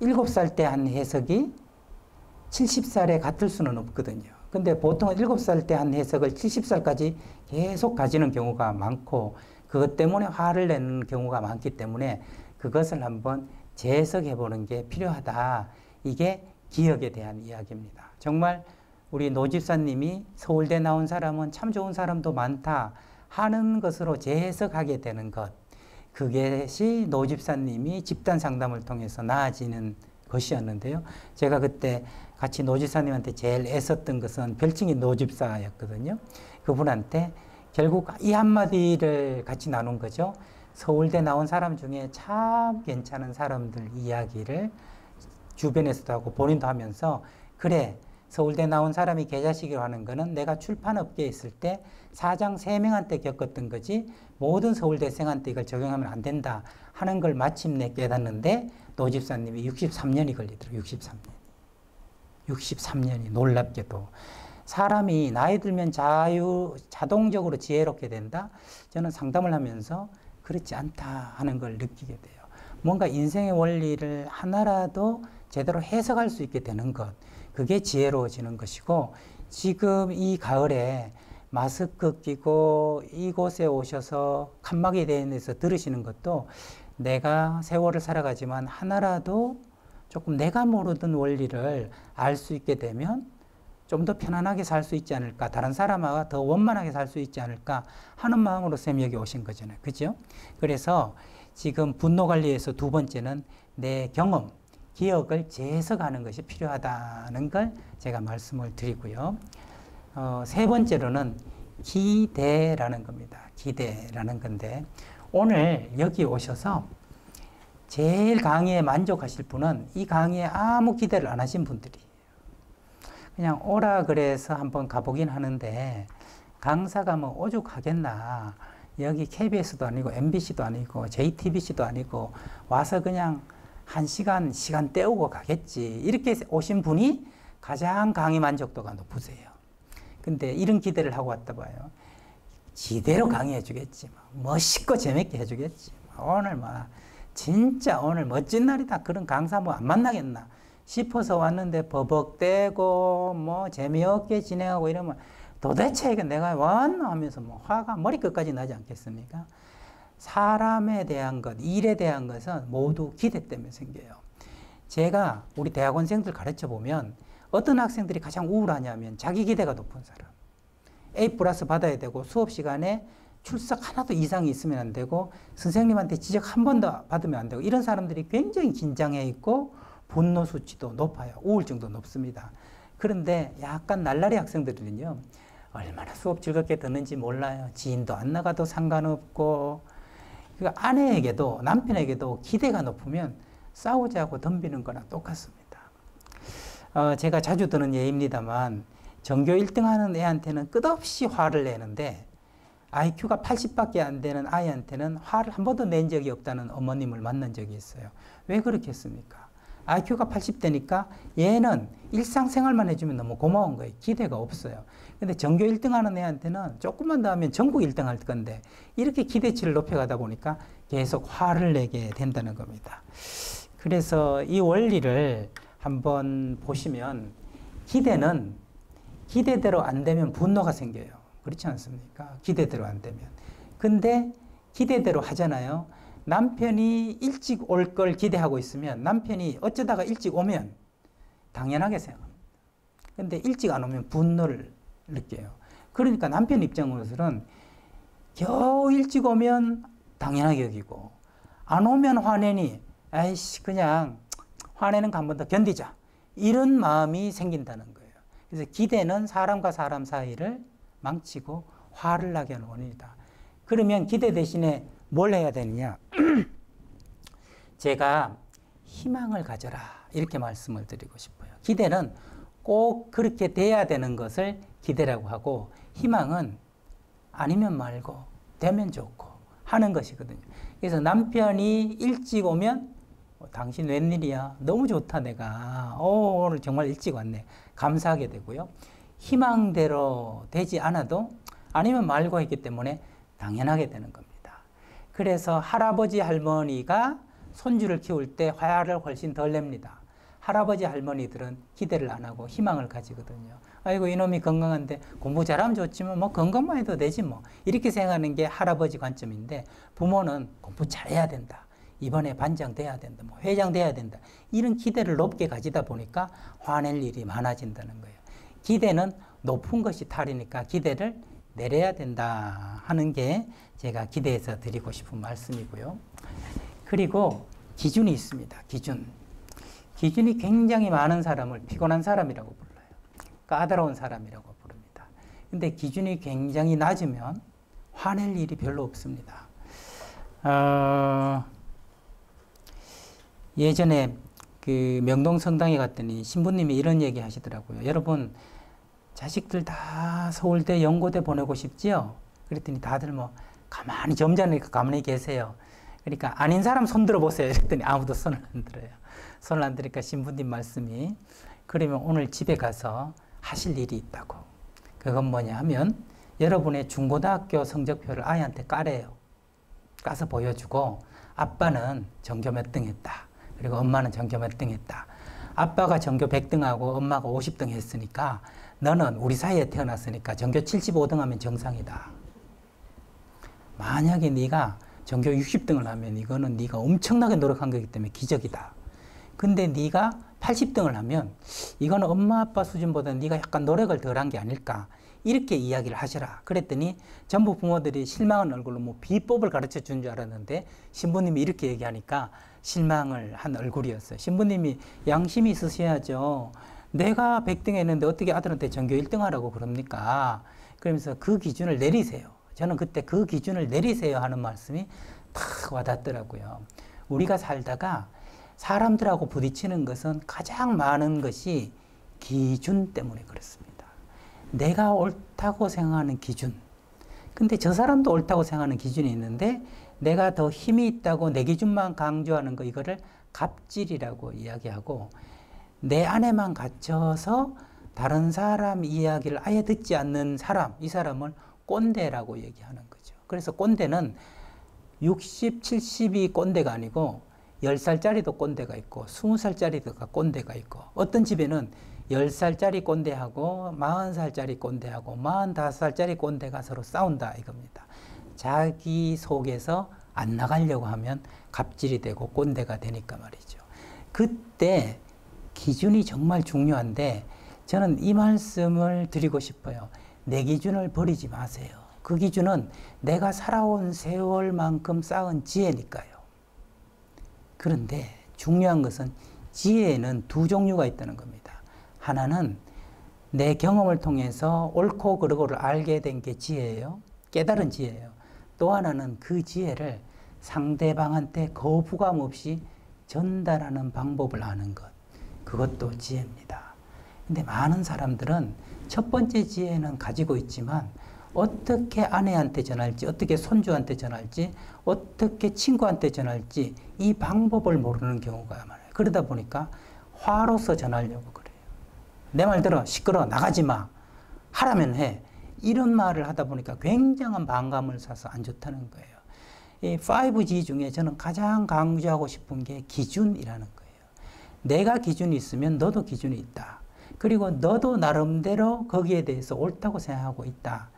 [SPEAKER 1] 7살 때 한 해석이 70살에 같을 수는 없거든요. 근데 보통 7살 때 한 해석을 70살까지 계속 가지는 경우가 많고 그것 때문에 화를 내는 경우가 많기 때문에 그것을 한번 재해석해 보는 게 필요하다. 이게 기억에 대한 이야기입니다. 정말 우리 노 집사님이 서울대 나온 사람은 참 좋은 사람도 많다 하는 것으로 재해석하게 되는 것. 그것이 노 집사님이 집단 상담을 통해서 나아지는 것이었는데요. 제가 그때 같이 노 집사님한테 제일 애썼던 것은 별칭이 노 집사였거든요. 그분한테 결국 이 한마디를 같이 나눈 거죠. 서울대 나온 사람 중에 참 괜찮은 사람들 이야기를 주변에서도 하고 본인도 하면서 그래 서울대 나온 사람이 계자식이로 하는 거는 내가 출판업계에 있을 때 사장 세명한테 겪었던 거지 모든 서울대생한테 이걸 적용하면 안 된다 하는 걸 마침내 깨닫는데 노 집사님이 63년이 걸리더라고요. 63년. 63년이 놀랍게도. 사람이 나이 들면 자유, 자동적으로 지혜롭게 된다? 저는 상담을 하면서 그렇지 않다 하는 걸 느끼게 돼요. 뭔가 인생의 원리를 하나라도 제대로 해석할 수 있게 되는 것. 그게 지혜로워지는 것이고, 지금 이 가을에 마스크 끼고 이곳에 오셔서 칸막이 데서 들으시는 것도 내가 세월을 살아가지만 하나라도 조금 내가 모르던 원리를 알 수 있게 되면 좀 더 편안하게 살 수 있지 않을까, 다른 사람과 더 원만하게 살 수 있지 않을까 하는 마음으로 쌤 여기 오신 거잖아요. 그죠? 그래서 지금 분노 관리에서 두 번째는 내 경험, 기억을 재해석하는 것이 필요하다는 걸 제가 말씀을 드리고요. 어, 세 번째로는 기대라는 겁니다. 기대라는 건데 오늘 여기 오셔서 제일 강의에 만족하실 분은 이 강의에 아무 기대를 안 하신 분들이에요. 그냥 오라 그래서 한번 가보긴 하는데 강사가 뭐 오죽하겠나. 여기 KBS도 아니고 MBC도 아니고 JTBC도 아니고 와서 그냥 한 시간 시간 때우고 가겠지. 이렇게 오신 분이 가장 강의 만족도가 높으세요. 근데 이런 기대를 하고 왔다 봐요. 지대로 강의해 주겠지. 멋있고 재밌게 해 주겠지. 오늘 뭐 진짜 오늘 멋진 날이다. 그런 강사 뭐 안 만나겠나 싶어서 왔는데 버벅대고 뭐 재미없게 진행하고 이러면 도대체 이게 내가 왔나 하면서 뭐 화가 머리끝까지 나지 않겠습니까? 사람에 대한 것, 일에 대한 것은 모두 기대 때문에 생겨요. 제가 우리 대학원생들 가르쳐 보면 어떤 학생들이 가장 우울하냐면 자기 기대가 높은 사람. A 받아야 되고 수업 시간에 출석 하나도 이상이 있으면 안 되고 선생님한테 지적 한 번도 받으면 안 되고 이런 사람들이 굉장히 긴장해 있고 분노 수치도 높아요. 우울증도 높습니다. 그런데 약간 날라리 학생들은요. 얼마나 수업 즐겁게 듣는지 몰라요. 지인도 안 나가도 상관없고 그 아내에게도 남편에게도 기대가 높으면 싸우자고 덤비는 거나 똑같습니다. 어, 제가 자주 드는 예입니다만 전교 1등 하는 애한테는 끝없이 화를 내는데 IQ가 80밖에 안 되는 아이한테는 화를 한 번도 낸 적이 없다는 어머님을 만난 적이 있어요. 왜 그렇겠습니까? IQ가 80대니까 얘는 일상생활만 해주면 너무 고마운 거예요. 기대가 없어요. 근데 전교 1등 하는 애한테는 조금만 더 하면 전국 1등 할 건데 이렇게 기대치를 높여가다 보니까 계속 화를 내게 된다는 겁니다. 그래서 이 원리를 한번 보시면 기대는 기대대로 안 되면 분노가 생겨요. 그렇지 않습니까? 기대대로 안 되면. 근데 기대대로 하잖아요. 남편이 일찍 올 걸 기대하고 있으면 남편이 어쩌다가 일찍 오면 당연하게 생각합니다. 근데 일찍 안 오면 분노를 느껴요. 그러니까 남편 입장으로서는 겨우 일찍 오면 당연하게 여기고 안 오면 화내니 아이씨 그냥 화내는 거 한 번 더 견디자 이런 마음이 생긴다는 거예요. 그래서 기대는 사람과 사람 사이를 망치고 화를 나게 하는 원인이다. 그러면 기대 대신에 뭘 해야 되느냐? 제가 희망을 가져라 이렇게 말씀을 드리고 싶어요. 기대는 꼭 그렇게 돼야 되는 것을 기대라고 하고 희망은 아니면 말고 되면 좋고 하는 것이거든요. 그래서 남편이 일찍 오면 어, 당신 웬일이야? 너무 좋다 내가. 오, 오늘 정말 일찍 왔네. 감사하게 되고요. 희망대로 되지 않아도 아니면 말고 했기 때문에 당연하게 되는 겁니다. 그래서 할아버지 할머니가 손주를 키울 때 화를 훨씬 덜 냅니다. 할아버지 할머니들은 기대를 안 하고 희망을 가지거든요. 아이고 이놈이 건강한데 공부 잘하면 좋지만 뭐 건강만 해도 되지 뭐 이렇게 생각하는 게 할아버지 관점인데 부모는 공부 잘해야 된다. 이번에 반장 돼야 된다. 뭐 회장 돼야 된다. 이런 기대를 높게 가지다 보니까 화낼 일이 많아진다는 거예요. 기대는 높은 것이 탈이니까 기대를 내려야 된다 하는 게 제가 기대해서 드리고 싶은 말씀이고요. 그리고 기준이 있습니다. 기준. 기준이 굉장히 많은 사람을 피곤한 사람이라고 불러요. 까다로운 사람이라고 부릅니다. 근데 기준이 굉장히 낮으면 화낼 일이 별로 없습니다. 어, 예전에 그 명동 성당에 갔더니 신부님이 이런 얘기 하시더라고요. 여러분, 자식들 다 서울대, 연고대 보내고 싶지요? 그랬더니 다들 뭐 가만히 점잖으니까 가만히 계세요. 그러니까 아닌 사람 손 들어보세요. 그랬더니 아무도 손을 안 들어요. 손을 안 들으니까 신부님 말씀이 그러면 오늘 집에 가서 하실 일이 있다고. 그건 뭐냐 하면 여러분의 중고등학교 성적표를 아이한테 까래요. 까서 보여주고 아빠는 전교 몇 등 했다. 그리고 엄마는 전교 몇 등 했다. 아빠가 전교 100등하고 엄마가 50등 했으니까 너는 우리 사이에 태어났으니까 전교 75등 하면 정상이다. 만약에 네가 전교 60등을 하면 이거는 네가 엄청나게 노력한 거기 때문에 기적이다. 근데 네가 80등을 하면 이거는 엄마 아빠 수준보다 네가 약간 노력을 덜한 게 아닐까. 이렇게 이야기를 하시라. 그랬더니 전부 부모들이 실망한 얼굴로 뭐 비법을 가르쳐 준 줄 알았는데 신부님이 이렇게 얘기하니까 실망을 한 얼굴이었어요. 신부님이 양심이 있으셔야죠. 내가 100등 했는데 어떻게 아들한테 전교 1등 하라고 그럽니까? 그러면서 그 기준을 내리세요. 저는 그때 그 기준을 내리세요 하는 말씀이 탁 와닿더라고요. 우리가 살다가 사람들하고 부딪히는 것은 가장 많은 것이 기준 때문에 그렇습니다. 내가 옳다고 생각하는 기준. 근데 저 사람도 옳다고 생각하는 기준이 있는데 내가 더 힘이 있다고 내 기준만 강조하는 거 이거를 갑질이라고 이야기하고 내 안에만 갇혀서 다른 사람 이야기를 아예 듣지 않는 사람, 이 사람을 꼰대라고 얘기하는 거죠. 그래서 꼰대는 60, 70이 꼰대가 아니고 10살짜리도 꼰대가 있고 20살짜리도 꼰대가 있고 어떤 집에는 10살짜리 꼰대하고 40살짜리 꼰대하고 45살짜리 꼰대가 서로 싸운다 이겁니다. 자기 속에서 안 나가려고 하면 갑질이 되고 꼰대가 되니까 말이죠. 그때 기준이 정말 중요한데 저는 이 말씀을 드리고 싶어요. 내 기준을 버리지 마세요. 그 기준은 내가 살아온 세월만큼 쌓은 지혜니까요. 그런데 중요한 것은 지혜에는 두 종류가 있다는 겁니다. 하나는 내 경험을 통해서 옳고 그르고를 알게 된 게 지혜예요. 깨달은 지혜예요. 또 하나는 그 지혜를 상대방한테 거부감 없이 전달하는 방법을 아는 것. 그것도 지혜입니다. 근데 많은 사람들은 첫 번째 지혜는 가지고 있지만 어떻게 아내한테 전할지, 어떻게 손주한테 전할지, 어떻게 친구한테 전할지 이 방법을 모르는 경우가 많아요. 그러다 보니까 화로서 전하려고 그래요. 내말 들어, 시끄러, 나가지 마. 하라면 해. 이런 말을 하다 보니까 굉장한 반감을 사서 안 좋다는 거예요. 이 5G 중에 저는 가장 강조하고 싶은 게 기준이라는 거예요. 내가 기준이 있으면 너도 기준이 있다. 그리고 너도 나름대로 거기에 대해서 옳다고 생각하고 있다.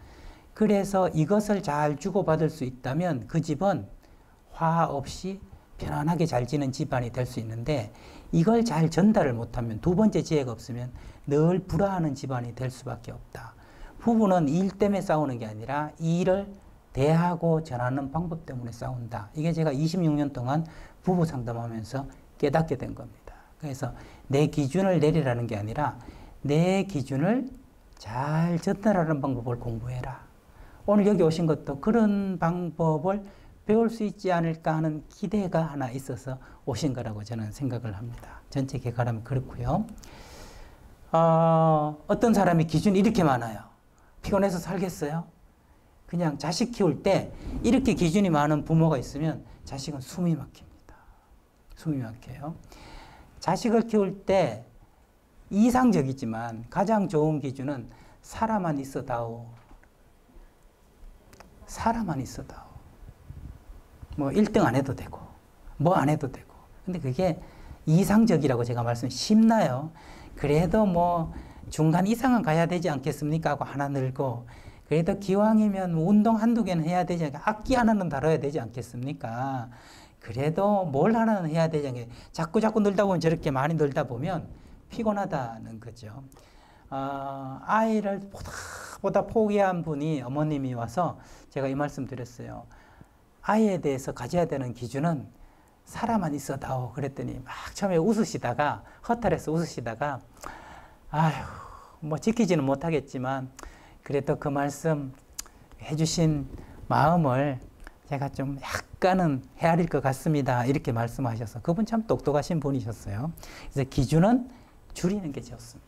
[SPEAKER 1] 그래서 이것을 잘 주고받을 수 있다면 그 집은 화 없이 편안하게 잘 지는 집안이 될 수 있는데 이걸 잘 전달을 못하면 두 번째 지혜가 없으면 늘 불화하는 집안이 될 수밖에 없다. 부부는 일 때문에 싸우는 게 아니라 일을 대하고 전하는 방법 때문에 싸운다. 이게 제가 26년 동안 부부 상담하면서 깨닫게 된 겁니다. 그래서 내 기준을 내리라는 게 아니라 내 기준을 잘 전달하는 방법을 공부해라. 오늘 여기 오신 것도 그런 방법을 배울 수 있지 않을까 하는 기대가 하나 있어서 오신 거라고 저는 생각을 합니다. 전체 개괄하면 그렇고요. 어, 어떤 사람이 기준이 이렇게 많아요. 피곤해서 살겠어요? 그냥 자식 키울 때 이렇게 기준이 많은 부모가 있으면 자식은 숨이 막힙니다. 숨이 막혀요. 자식을 키울 때 이상적이지만 가장 좋은 기준은 사람만 있어다오. 사람만 있어다오. 뭐 1등 안 해도 되고, 뭐 안 해도 되고. 근데 그게 이상적이라고 제가 말씀 쉽나요? 그래도 뭐 중간 이상은 가야 되지 않겠습니까? 하고 하나 늘고, 그래도 기왕이면 운동 한두 개는 해야 되지 않겠 악기 하나는 다뤄야 되지 않겠습니까? 그래도 뭘 하나는 해야 않겠 자꾸 자꾸 늘다 보면 저렇게 많이 늘다 보면 피곤하다는 거죠. 어, 아이를 보다 포기한 분이 어머님이 와서 제가 이 말씀 드렸어요. 아이에 대해서 가져야 되는 기준은 사람만 있어다오. 그랬더니 막 처음에 웃으시다가 허탈해서 웃으시다가 아휴 뭐 지키지는 못하겠지만 그래도 그 말씀 해주신 마음을 제가 좀 약간은 헤아릴 것 같습니다. 이렇게 말씀하셔서 그분 참 똑똑하신 분이셨어요. 그래서 기준은 줄이는 게 좋습니다.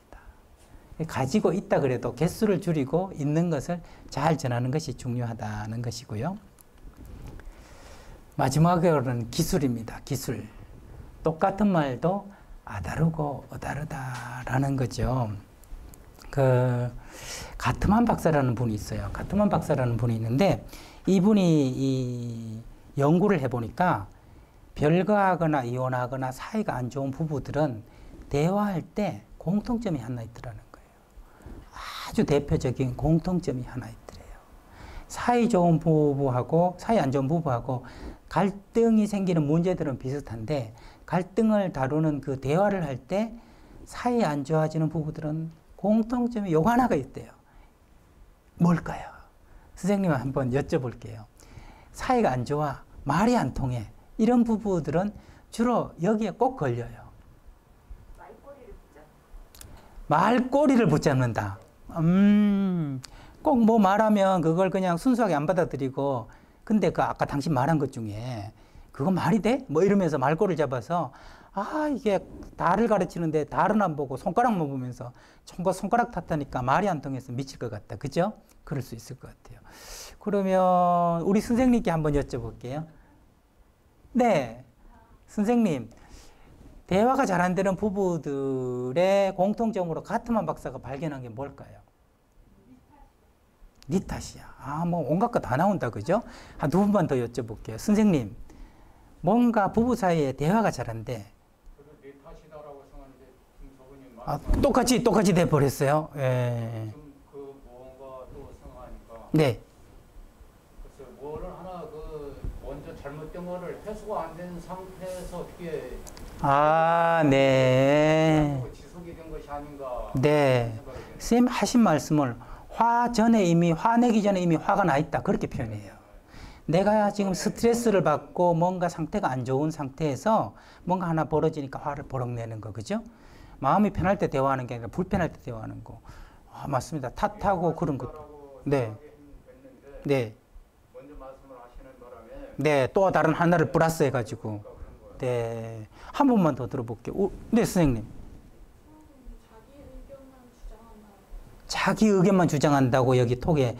[SPEAKER 1] 가지고 있다 그래도 개수를 줄이고 있는 것을 잘 전하는 것이 중요하다는 것이고요. 마지막으로는 기술입니다. 기술. 똑같은 말도 아다르고 어다르다라는 거죠. 그 가트만 박사라는 분이 있어요. 가트만 박사라는 분이 있는데 이분이 이 연구를 해보니까 별거하거나 이혼하거나 사이가 안 좋은 부부들은 대화할 때 공통점이 하나 있더라는 거예요. 아주 대표적인 공통점이 하나 있더래요. 사이 좋은 부부하고 사이 안 좋은 부부하고 갈등이 생기는 문제들은 비슷한데 갈등을 다루는 그 대화를 할 때 사이 안 좋아지는 부부들은 공통점이 요 하나가 있대요. 뭘까요? 선생님 한번 여쭤볼게요. 사이가 안 좋아, 말이 안 통해. 이런 부부들은 주로 여기에 꼭 걸려요. 말꼬리를 붙잡는다. 음, 꼭 뭐 말하면 그걸 그냥 순수하게 안 받아들이고, 근데 그 아까 당신 말한 것 중에 그거 말이 돼? 뭐 이러면서 말꼬리를 잡아서 아, 이게 달을 가르치는데 달은 안 보고 손가락만 보면서 전부 손가락 탓하니까 말이 안 통해서 미칠 것 같다. 그죠? 그럴 수 있을 것 같아요. 그러면 우리 선생님께 한번 여쭤볼게요. 네. 선생님. 대화가 잘 안 되는 부부들의 공통점으로 가트만 박사가 발견한 게 뭘까요? 니 탓이야. 아, 뭐 온갖 거 다 나온다. 그죠? 한두 번만 더 여쭤볼게요. 선생님. 뭔가 부부 사이에 대화가 잘 안 돼.
[SPEAKER 2] 김서근님
[SPEAKER 1] 아, 똑같이 똑같이 돼 버렸어요. 예.
[SPEAKER 2] 생각하니까
[SPEAKER 1] 네.
[SPEAKER 2] 글쎄 뭐를 하나 그 거를 해소가 안 된 상태에서 어떻게
[SPEAKER 1] 아, 네.
[SPEAKER 2] 지속이 된 것이 아닌가
[SPEAKER 1] 네. 쌤 하신 말씀을 화 전에 이미 화내기 전에 이미 화가 나 있다 그렇게 표현해요. 내가 지금 스트레스를 받고 뭔가 상태가 안 좋은 상태에서 뭔가 하나 벌어지니까 화를 버럭 내는 거 그죠? 마음이 편할 때 대화하는 게 아니라 불편할 때 대화하는 거. 아, 맞습니다. 탓하고 그런 것. 네. 네.
[SPEAKER 2] 먼저 말씀을 하시는 바람에
[SPEAKER 1] 네. 또 다른 하나를 플러스 해 가지고. 네. 한 번만 더 들어볼게요. 오, 네, 선생님.
[SPEAKER 3] 자기 의견만
[SPEAKER 1] 주장한다고 여기 톡에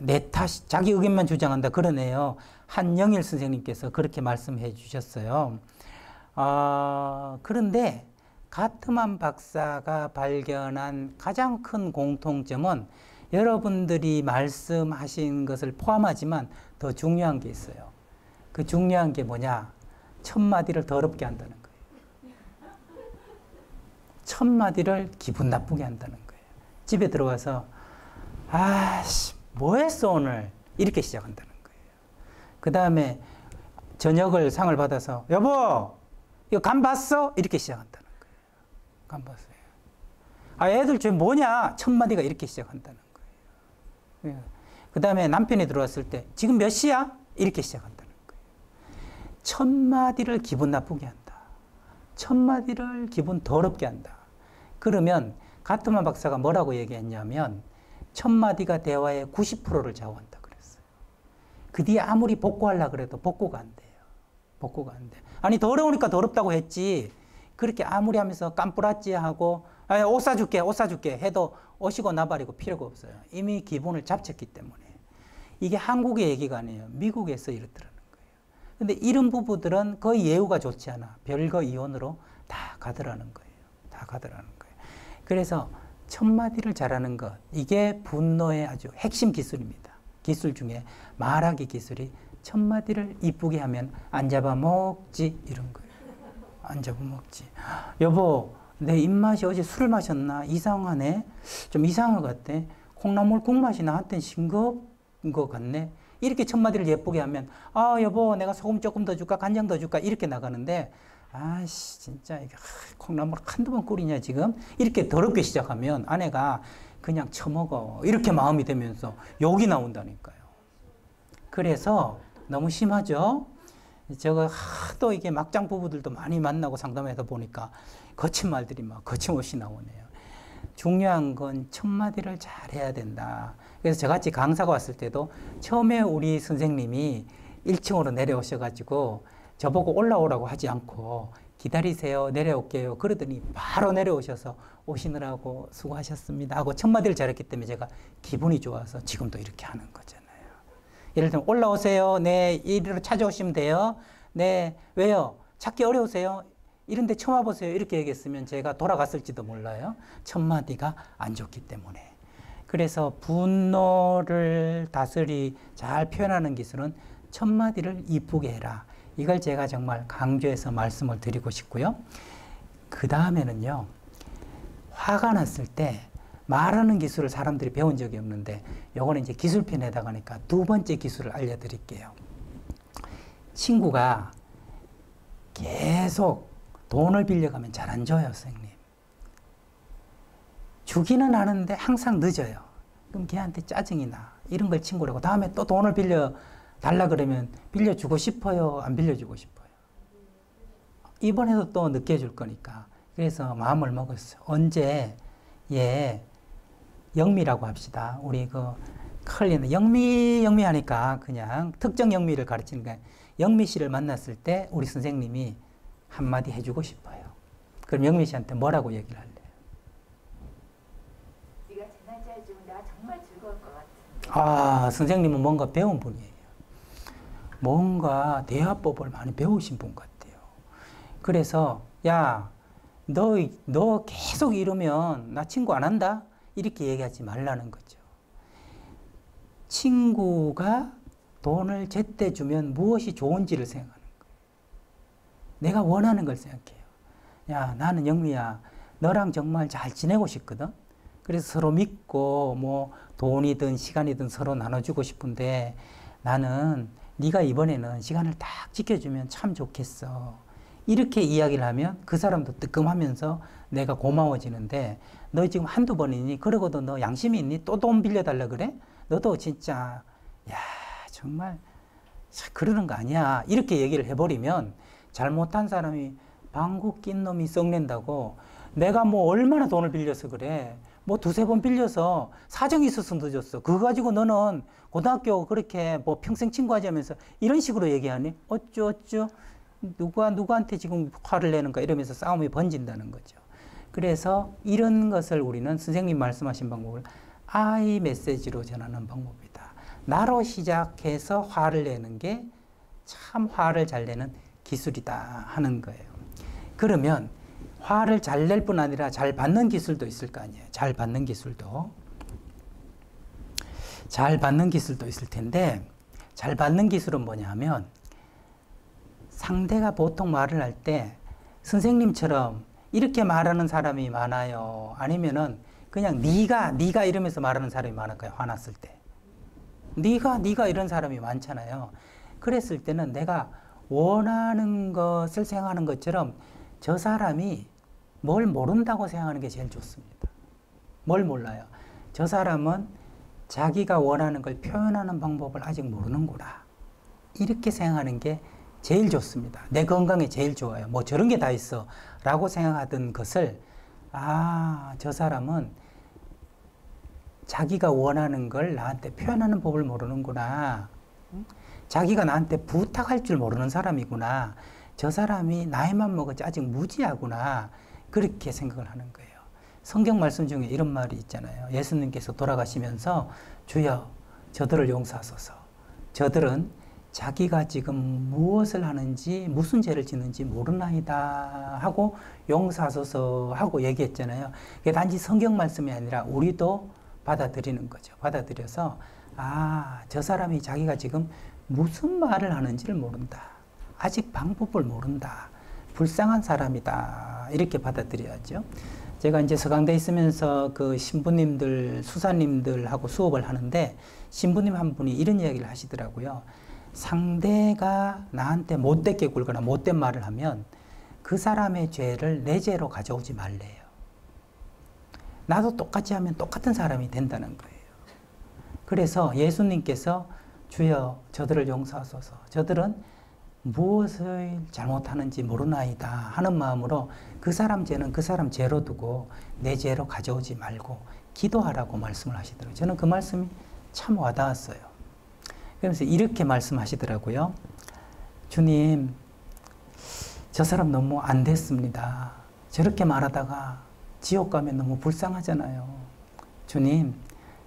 [SPEAKER 1] 내 탓, 자기 의견만 주장한다 그러네요. 한영일 선생님께서 그렇게 말씀해 주셨어요. 아, 그런데 가트만 박사가 발견한 가장 큰 공통점은 여러분들이 말씀하신 것을 포함하지만 더 중요한 게 있어요. 그 중요한 게 뭐냐? 첫 마디를 더럽게 한다는 거예요. 첫 마디를 기분 나쁘게 한다는 거예요. 집에 들어와서 아씨 뭐 했어 오늘 이렇게 시작한다는 거예요. 그 다음에 저녁을 상을 받아서 여보 이거 간 봤어 이렇게 시작한다는 거예요. 간 봤어요. 아 애들 쟤 뭐냐 첫 마디가 이렇게 시작한다는 거예요. 그 다음에 남편이 들어왔을 때 지금 몇 시야 이렇게 시작한다는 거예요. 첫 마디를 기분 나쁘게 한다. 첫 마디를 기분 더럽게 한다. 그러면 가트만 박사가 뭐라고 얘기했냐면 첫 마디가 대화의 90%를 좌우한다 그랬어요. 그 뒤에 아무리 복구하려 그래도 복구가 안 돼요. 복구가 안 돼. 아니 더러우니까 더럽다고 했지. 그렇게 아무리 하면서 깜뿌라찌 하고 아, 옷 사줄게 옷 사줄게 해도 오시고 나발이고 필요가 없어요. 이미 기분을 잡쳤기 때문에. 이게 한국의 얘기가 아니에요. 미국에서 이렇더라는 거예요. 근데 이런 부부들은 거의 예우가 좋지 않아. 별거 이혼으로 다 가더라는 거예요. 다 가더라는 거예요. 그래서 첫 마디를 잘하는 것 이게 분노의 아주 핵심 기술입니다. 기술 중에 말하기 기술이 첫 마디를 이쁘게 하면 안 잡아먹지 이런 거예요. 안 잡아먹지. 여보, 내 입맛이 어제 술을 마셨나 이상하네. 좀 이상한 것 같아. 콩나물 국 맛이 나한테 싱겁은 것 같네. 이렇게 첫 마디를 예쁘게 하면 아 여보 내가 소금 조금 더 줄까 간장 더 줄까 이렇게 나가는데 아씨 진짜 이게 하, 콩나물 한두 번 끓이냐 지금 이렇게 더럽게 시작하면 아내가 그냥 처먹어 이렇게 마음이 되면서 욕이 나온다니까요. 그래서 너무 심하죠. 저거 하도 이게 막장 부부들도 많이 만나고 상담해서 보니까 거친 말들이 막 거침없이 나오네요. 중요한 건 첫 마디를 잘 해야 된다. 그래서 저같이 강사가 왔을 때도 처음에 우리 선생님이 1층으로 내려오셔가지고 저보고 올라오라고 하지 않고 기다리세요. 내려올게요. 그러더니 바로 내려오셔서 오시느라고 수고하셨습니다. 하고 첫 마디를 잘했기 때문에 제가 기분이 좋아서 지금도 이렇게 하는 거잖아요. 예를 들면 올라오세요. 네, 이리로 찾아오시면 돼요. 네, 왜요? 찾기 어려우세요? 이런데 처음 와보세요. 이렇게 얘기했으면 제가 돌아갔을지도 몰라요. 첫 마디가 안 좋기 때문에. 그래서 분노를 다스리 잘 표현하는 기술은 첫 마디를 이쁘게 해라. 이걸 제가 정말 강조해서 말씀을 드리고 싶고요. 그 다음에는요, 화가 났을 때 말하는 기술을 사람들이 배운 적이 없는데, 요거는 이제 기술편에다가 하니까 두 번째 기술을 알려드릴게요. 친구가 계속 돈을 빌려가면 잘 안 줘요, 선생님. 주기는 하는데 항상 늦어요. 그럼 걔한테 짜증이 나. 이런 걸 친구라고. 다음에 또 돈을 빌려 달라 그러면 빌려주고 싶어요? 안 빌려주고 싶어요? 이번에도 또 늦게 줄 거니까. 그래서 마음을 먹었어요. 언제 얘 영미라고 합시다. 우리 그 클리는 영미 영미 하니까 그냥 특정 영미를 가르치는 거예요. 영미 씨를 만났을 때 우리 선생님이 한마디 해주고 싶어요. 그럼 영미 씨한테 뭐라고 얘기를 할래요?
[SPEAKER 4] 네가 재난지 해주면 내가 정말 즐거울 것 같은데.
[SPEAKER 1] 아, 선생님은 뭔가 배운 분이에요. 뭔가 대화법을 많이 배우신 분 같아요. 그래서, 야, 너, 너 계속 이러면 나 친구 안 한다? 이렇게 얘기하지 말라는 거죠. 친구가 돈을 제때 주면 무엇이 좋은지를 생각하는 거예요. 내가 원하는 걸 생각해요. 야, 나는 영미야, 너랑 정말 잘 지내고 싶거든? 그래서 서로 믿고 뭐 돈이든 시간이든 서로 나눠주고 싶은데 나는 네가 이번에는 시간을 딱 지켜주면 참 좋겠어. 이렇게 이야기를 하면 그 사람도 뜨끔하면서 내가 고마워지는데 너 지금 한두 번이니 그러고도 너 양심이 있니? 또 돈 빌려달라 그래? 너도 진짜 야 정말 참 그러는 거 아니야. 이렇게 얘기를 해버리면 잘못한 사람이 방구 낀 놈이 썩낸다고 내가 뭐 얼마나 돈을 빌려서 그래. 뭐 두세 번 빌려서 사정이 있어서 늦었어. 그거 가지고 너는 고등학교 그렇게 뭐 평생 친구 하자면서 이런 식으로 얘기하니? 어쭈 어쭈 누가 누구한테 지금 화를 내는가 이러면서 싸움이 번진다는 거죠. 그래서 이런 것을 우리는 선생님 말씀하신 방법을 I 메시지로 전하는 방법이다. 나로 시작해서 화를 내는 게 참 화를 잘 내는 기술이다 하는 거예요. 그러면 화를 잘 낼 뿐 아니라 잘 받는 기술도 있을 거 아니에요. 잘 받는 기술도. 잘 받는 기술도 있을 텐데, 잘 받는 기술은 뭐냐 하면, 상대가 보통 말을 할 때, 선생님처럼 이렇게 말하는 사람이 많아요. 아니면은 그냥 네가 네가 이러면서 말하는 사람이 많을까요? 화났을 때. 네가 네가 이런 사람이 많잖아요. 그랬을 때는 내가 원하는 것을 생각하는 것처럼 저 사람이 뭘 모른다고 생각하는 게 제일 좋습니다. 뭘 몰라요? 저 사람은 자기가 원하는 걸 표현하는 방법을 아직 모르는구나. 이렇게 생각하는 게 제일 좋습니다. 내 건강에 제일 좋아요. 뭐 저런 게 다 있어. 라고 생각하던 것을, 아, 저 사람은 자기가 원하는 걸 나한테 표현하는 법을 모르는구나. 응? 자기가 나한테 부탁할 줄 모르는 사람이구나. 저 사람이 나이만 먹었지 아직 무지하구나. 그렇게 생각을 하는 거예요. 성경 말씀 중에 이런 말이 있잖아요. 예수님께서 돌아가시면서 주여 저들을 용서하소서. 저들은 자기가 지금 무엇을 하는지 무슨 죄를 짓는지 모르나이다 하고 용서하소서 하고 얘기했잖아요. 그게 단지 성경 말씀이 아니라 우리도 받아들이는 거죠. 받아들여서 아, 저 사람이 자기가 지금 무슨 말을 하는지를 모른다. 아직 방법을 모른다. 불쌍한 사람이다. 이렇게 받아들여야죠. 제가 이제 서강대 있으면서 그 신부님들, 수사님들하고 수업을 하는데 신부님 한 분이 이런 이야기를 하시더라고요. 상대가 나한테 못되게 굴거나 못된 말을 하면 그 사람의 죄를 내 죄로 가져오지 말래요. 나도 똑같이 하면 똑같은 사람이 된다는 거예요. 그래서 예수님께서 주여 저들을 용서하소서. 저들은 무엇을 잘못하는지 모르나이다 하는 마음으로 그 사람 죄는 그 사람 죄로 두고 내 죄로 가져오지 말고 기도하라고 말씀을 하시더라고요. 저는 그 말씀이 참 와닿았어요. 그러면서 이렇게 말씀하시더라고요. 주님, 저 사람 너무 안 됐습니다. 저렇게 말하다가 지옥 가면 너무 불쌍하잖아요. 주님,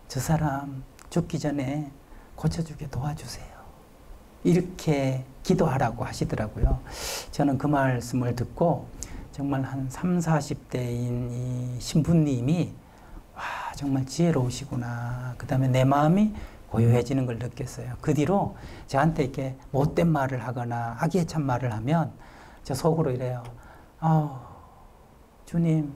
[SPEAKER 1] 저 사람 죽기 전에 고쳐주게 도와주세요. 이렇게 기도하라고 하시더라고요. 저는 그 말씀을 듣고 정말 한 3, 40대인 이 신부님이 와, 정말 지혜로우시구나. 그 다음에 내 마음이 고요해지는 걸 느꼈어요. 그 뒤로 저한테 이렇게 못된 말을 하거나 악의에 찬 말을 하면 저 속으로 이래요. 아 주님,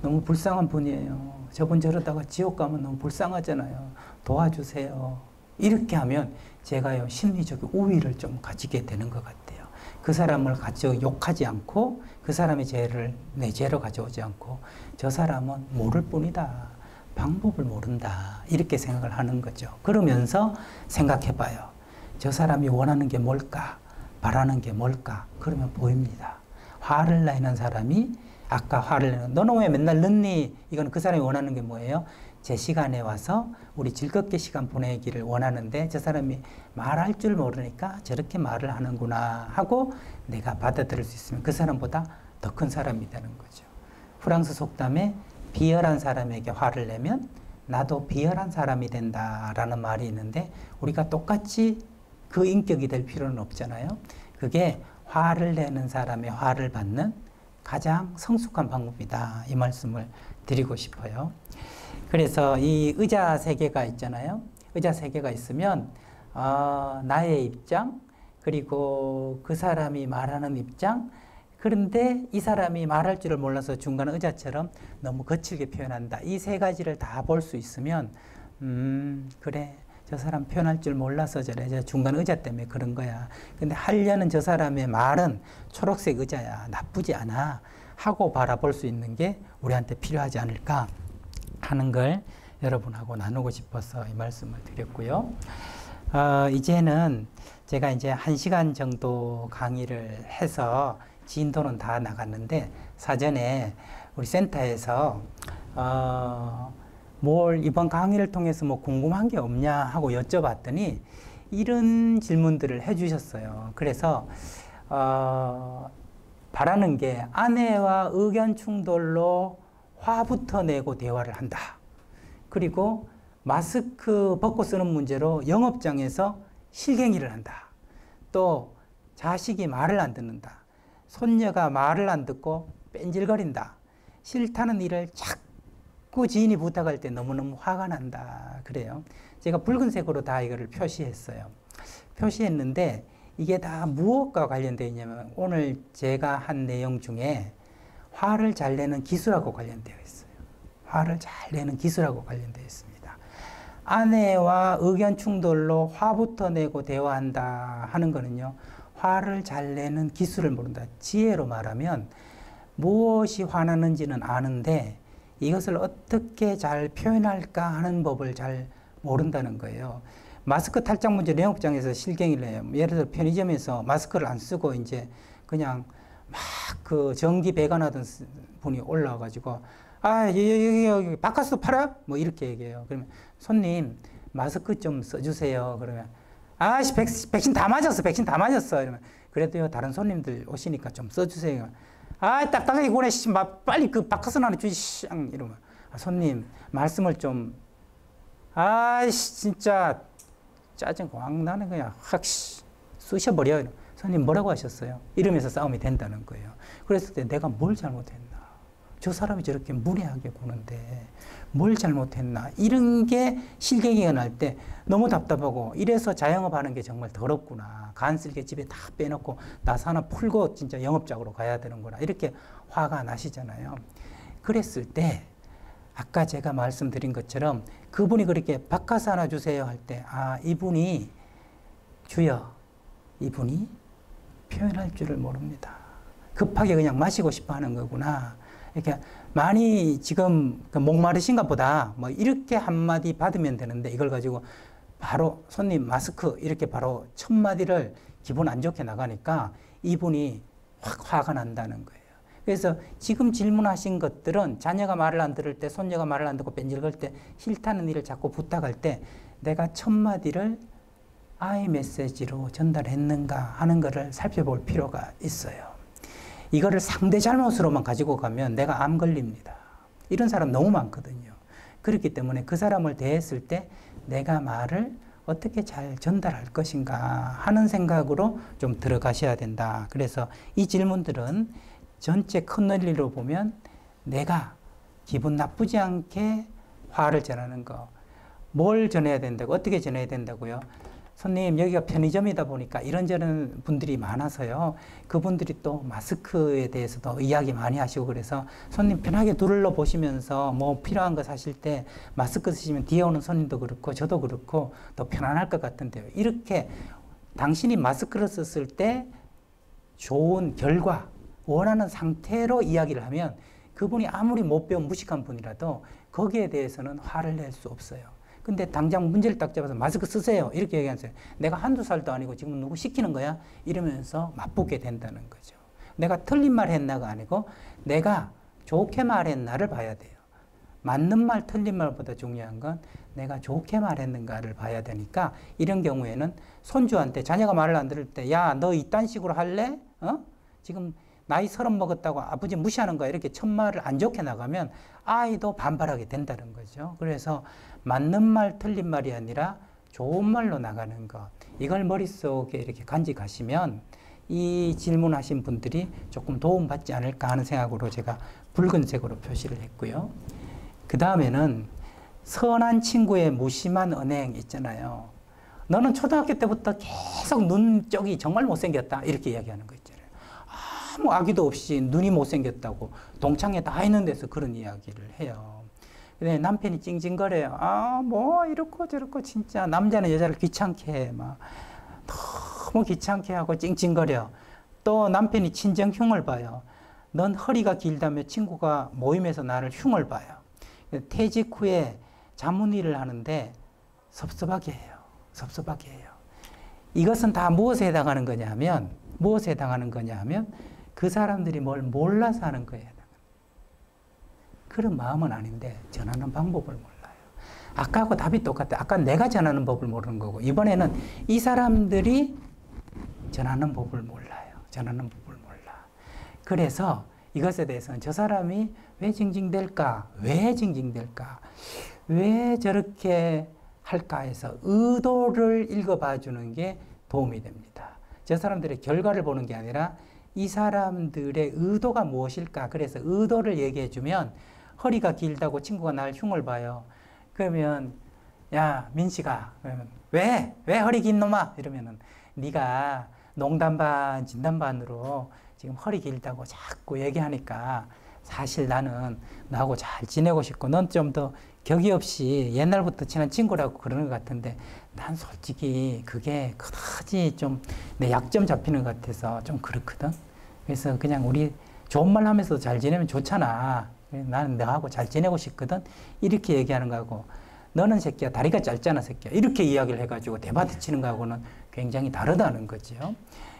[SPEAKER 1] 너무 불쌍한 분이에요. 저분 저러다가 지옥 가면 너무 불쌍하잖아요. 도와주세요. 이렇게 하면 제가요, 심리적 우위를 좀 가지게 되는 것 같아요. 그 사람을 가져 욕하지 않고 그 사람의 죄를 내 죄로 가져오지 않고 저 사람은 모를 뿐이다. 방법을 모른다. 이렇게 생각을 하는 거죠. 그러면서 생각해 봐요. 저 사람이 원하는 게 뭘까? 바라는 게 뭘까? 그러면 보입니다. 화를 내는 사람이 아까 화를 내는 너는 왜 맨날 늦니? 이건 그 사람이 원하는 게 뭐예요? 제 시간에 와서 우리 즐겁게 시간 보내기를 원하는데 저 사람이 말할 줄 모르니까 저렇게 말을 하는구나 하고 내가 받아들일 수 있으면 그 사람보다 더 큰 사람이 되는 거죠. 프랑스 속담에 비열한 사람에게 화를 내면 나도 비열한 사람이 된다라는 말이 있는데 우리가 똑같이 그 인격이 될 필요는 없잖아요. 그게 화를 내는 사람의 화를 받는 가장 성숙한 방법이다. 이 말씀을 드리고 싶어요. 그래서 이 의자 세 개가 있잖아요. 의자 세 개가 있으면 어, 나의 입장 그리고 그 사람이 말하는 입장 그런데 이 사람이 말할 줄을 몰라서 중간 의자처럼 너무 거칠게 표현한다. 이 세 가지를 다 볼 수 있으면 음 그래 저 사람 표현할 줄 몰라서 저래 저 중간 의자 때문에 그런 거야. 근데 하려는 저 사람의 말은 초록색 의자야 나쁘지 않아 하고 바라볼 수 있는 게 우리한테 필요하지 않을까 하는 걸 여러분하고 나누고 싶어서 이 말씀을 드렸고요. 어, 이제는 제가 이제 한 시간 정도 강의를 해서 진도는 다 나갔는데 사전에 우리 센터에서 어, 뭘 이번 강의를 통해서 뭐 궁금한 게 없냐 하고 여쭤봤더니 이런 질문들을 해주셨어요. 그래서 어, 바라는 게 아내와 의견 충돌로 화부터 내고 대화를 한다. 그리고 마스크 벗고 쓰는 문제로 영업장에서 실갱이를 한다. 또 자식이 말을 안 듣는다. 손녀가 말을 안 듣고 뺀질거린다. 싫다는 일을 자꾸 지인이 부탁할 때 너무너무 화가 난다. 그래요. 제가 붉은색으로 다 이거를 표시했어요. 표시했는데 이게 다 무엇과 관련되어 있냐면 오늘 제가 한 내용 중에 화를 잘 내는 기술하고 관련되어 있어요. 화를 잘 내는 기술하고 관련되어 있습니다. 아내와 의견 충돌로 화부터 내고 대화한다 하는 거는요. 화를 잘 내는 기술을 모른다. 지혜로 말하면 무엇이 화나는지는 아는데 이것을 어떻게 잘 표현할까 하는 법을 잘 모른다는 거예요. 마스크 탈착 문제 영업장에서 실갱이를 해요. 예를 들어 편의점에서 마스크를 안 쓰고 이제 그냥 막 그 전기 배관하던 스- 분이 올라와가지고 아 여기 여기 여기 바카스 팔아? 뭐 이렇게 얘기해요. 그러면 손님 마스크 좀 써주세요. 그러면 아씨 백, 백신 다 맞았어. 백신 다 맞았어. 이러면 그래도요 다른 손님들 오시니까 좀 써주세요. 아 딱딱하게 구네 씨, 막 빨리 그 바카스 하나 주시 이러면 아, 손님 말씀을 좀 아이씨 진짜 짜증 확 나는 거야 확 씨, 쑤셔버려 손님 뭐라고 하셨어요? 이러면서 싸움이 된다는 거예요. 그랬을 때 내가 뭘 잘못했나? 저 사람이 저렇게 무례하게 구는데 뭘 잘못했나? 이런 게 실갱이가 날 때 너무 답답하고 이래서 자영업 하는 게 정말 더럽구나. 간 쓸게 집에 다 빼놓고 나사 하나 풀고 진짜 영업장으로 가야 되는구나 이렇게 화가 나시잖아요. 그랬을 때 아까 제가 말씀드린 것처럼 그분이 그렇게 바카스 하나 주세요 할 때, 아, 이분이 주여, 이분이 표현할 줄을 모릅니다. 급하게 그냥 마시고 싶어 하는 거구나. 이렇게 많이 지금 그 목마르신가 보다. 뭐 이렇게 한마디 받으면 되는데 이걸 가지고 바로 손님 마스크 이렇게 바로 첫 마디를 기분 안 좋게 나가니까 이분이 확 화가 난다는 거예요. 그래서 지금 질문하신 것들은 자녀가 말을 안 들을 때, 손녀가 말을 안 듣고 뺀질걸 때, 싫다는 일을 자꾸 부탁할 때, 내가 첫 마디를 아이 메시지로 전달했는가 하는 것을 살펴볼 필요가 있어요. 이거를 상대 잘못으로만 가지고 가면 내가 암 걸립니다. 이런 사람 너무 많거든요. 그렇기 때문에 그 사람을 대했을 때 내가 말을 어떻게 잘 전달할 것인가 하는 생각으로 좀 들어가셔야 된다. 그래서 이 질문들은 전체 큰 논리로 보면 내가 기분 나쁘지 않게 화를 전하는 거. 뭘 전해야 된다고, 어떻게 전해야 된다고요? 손님, 여기가 편의점이다 보니까 이런저런 분들이 많아서요. 그분들이 또 마스크에 대해서도 이야기 많이 하시고 그래서 손님 편하게 둘러 보시면서 뭐 필요한 거 사실 때 마스크 쓰시면 뒤에 오는 손님도 그렇고 저도 그렇고 더 편안할 것 같은데요. 이렇게 당신이 마스크를 썼을 때 좋은 결과, 원하는 상태로 이야기를 하면 그분이 아무리 못 배운 무식한 분이라도 거기에 대해서는 화를 낼 수 없어요. 근데 당장 문제를 딱 잡아서 마스크 쓰세요. 이렇게 얘기하세요. 내가 한두 살도 아니고 지금 누구 시키는 거야? 이러면서 맞붙게 된다는 거죠. 내가 틀린 말 했나가 아니고 내가 좋게 말했나를 봐야 돼요. 맞는 말, 틀린 말보다 중요한 건 내가 좋게 말했는가를 봐야 되니까 이런 경우에는 손주한테 자녀가 말을 안 들을 때, 야, 너 이딴 식으로 할래? 어? 지금 나이 서른 먹었다고 아버지 무시하는 거야. 이렇게 첫 말을 안 좋게 나가면 아이도 반발하게 된다는 거죠. 그래서 맞는 말, 틀린 말이 아니라 좋은 말로 나가는 것. 이걸 머릿속에 이렇게 간직하시면 이 질문하신 분들이 조금 도움받지 않을까 하는 생각으로 제가 붉은색으로 표시를 했고요. 그 다음에는 선한 친구의 무심한 은행 있잖아요. 너는 초등학교 때부터 계속 눈 쪽이 정말 못생겼다. 이렇게 이야기하는 거 있잖아요. 아무 악의도 없이 눈이 못생겼다고 동창회 다 있는 데서 그런 이야기를 해요. 근데 남편이 찡찡거려요. 아, 뭐, 이렇고 저렇고 진짜 남자는 여자를 귀찮게 해. 막 너무 귀찮게 하고 찡찡거려. 또 남편이 친정 흉을 봐요. 넌 허리가 길다며 친구가 모임에서 나를 흉을 봐요. 퇴직 후에 자문일을 하는데 섭섭하게 해요. 섭섭하게 해요. 이것은 다 무엇에 해당하는 거냐 하면, 무엇에 해당하는 거냐 하면, 그 사람들이 뭘 몰라서 하는 해당합니다. 그런 마음은 아닌데, 전하는 방법을 몰라요. 아까하고 답이 똑같아. 아까 내가 전하는 법을 모르는 거고, 이번에는 이 사람들이 전하는 법을 몰라요. 전하는 법을 몰라. 그래서 이것에 대해서는 저 사람이 왜 징징댈까? 왜 징징댈까? 왜 저렇게 할까 해서 의도를 읽어봐 주는 게 도움이 됩니다. 저 사람들의 결과를 보는 게 아니라 이 사람들의 의도가 무엇일까? 그래서 의도를 얘기해 주면 허리가 길다고 친구가 날 흉을 봐요. 그러면 야 민씨가 그러면 왜? 왜 허리 긴 놈아? 이러면은 네가 농담 반 진담 반으로 지금 허리 길다고 자꾸 얘기하니까 사실 나는 나하고 잘 지내고 싶고 넌 좀 더 격이 없이 옛날부터 친한 친구라고 그러는 것 같은데 난 솔직히 그게 그다지 좀 내 약점 잡히는 것 같아서 좀 그렇거든. 그래서 그냥 우리 좋은 말 하면서 잘 지내면 좋잖아. 나는 너하고 잘 지내고 싶거든. 이렇게 얘기하는 거하고 너는 새끼야 다리가 짧잖아 새끼야 이렇게 이야기를 해가지고 대바트 치는 거하고는 굉장히 다르다는 거죠.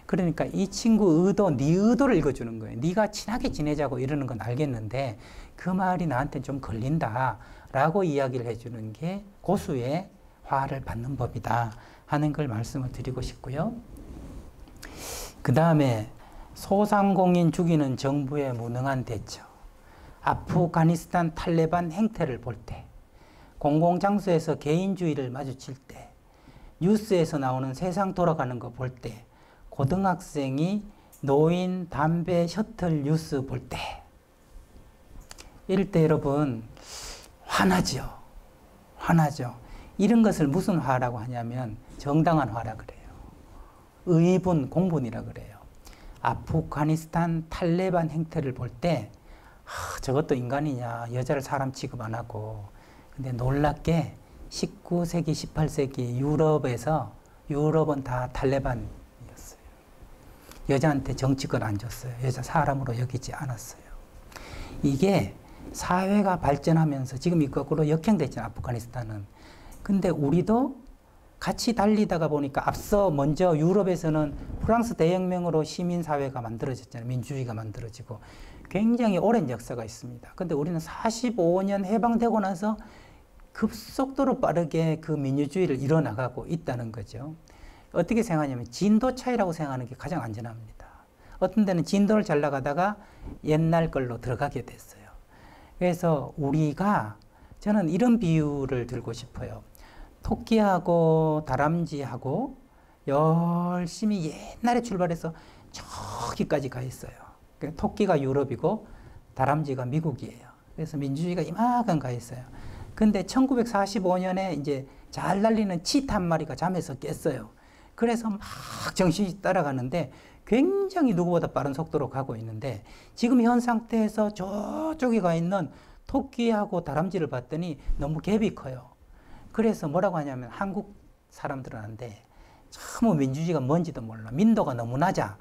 [SPEAKER 1] 그러니까 이 친구 의도, 네 의도를 읽어주는 거예요. 네가 친하게 지내자고 이러는 건 알겠는데 그 말이 나한테 좀 걸린다라고 이야기를 해주는 게 고수의 화를 받는 법이다 하는 걸 말씀을 드리고 싶고요. 그 다음에 소상공인 죽이는 정부의 무능한 대처. 아프가니스탄 탈레반 행태를 볼 때, 공공장소에서 개인주의를 마주칠 때, 뉴스에서 나오는 세상 돌아가는 거 볼 때, 고등학생이 노인 담배 셔틀 뉴스 볼 때, 이럴 때 여러분 화나죠. 화나죠. 이런 것을 무슨 화라고 하냐면 정당한 화라 그래요. 의분, 공분이라 그래요. 아프가니스탄 탈레반 행태를 볼 때, 하, 저것도 인간이냐, 여자를 사람 취급 안 하고. 근데 놀랍게 19세기, 18세기 유럽에서 유럽은 다 탈레반이었어요. 여자한테 정치권 안 줬어요. 여자 사람으로 여기지 않았어요. 이게 사회가 발전하면서 지금 이 거꾸로 역행됐잖아요. 아프가니스탄은. 근데 우리도 같이 달리다가 보니까 앞서 먼저 유럽에서는 프랑스 대혁명으로 시민사회가 만들어졌잖아요. 민주주의가 만들어지고 굉장히 오랜 역사가 있습니다. 근데 우리는 45년 해방되고 나서 급속도로 빠르게 그 민주주의를 이뤄나가고 있다는 거죠. 어떻게 생각하냐면 진도 차이라고 생각하는 게 가장 안전합니다. 어떤 데는 진도를 잘 나가다가 옛날 걸로 들어가게 됐어요. 그래서 우리가 저는 이런 비유를 들고 싶어요. 토끼하고 다람쥐하고 열심히 옛날에 출발해서 저기까지 가 있어요. 그러니까 토끼가 유럽이고 다람쥐가 미국이에요. 그래서 민주주의가 이만큼 가 있어요. 근데 1945년에 이제 잘 날리는 치타 한 마리가 잠에서 깼어요. 그래서 막 정신이 따라가는데 굉장히 누구보다 빠른 속도로 가고 있는데 지금 현 상태에서 저쪽에 가 있는 토끼하고 다람쥐를 봤더니 너무 갭이 커요. 그래서 뭐라고 하냐면 한국 한데 참 민주주의가 뭔지도 몰라. 민도가 너무 낮아.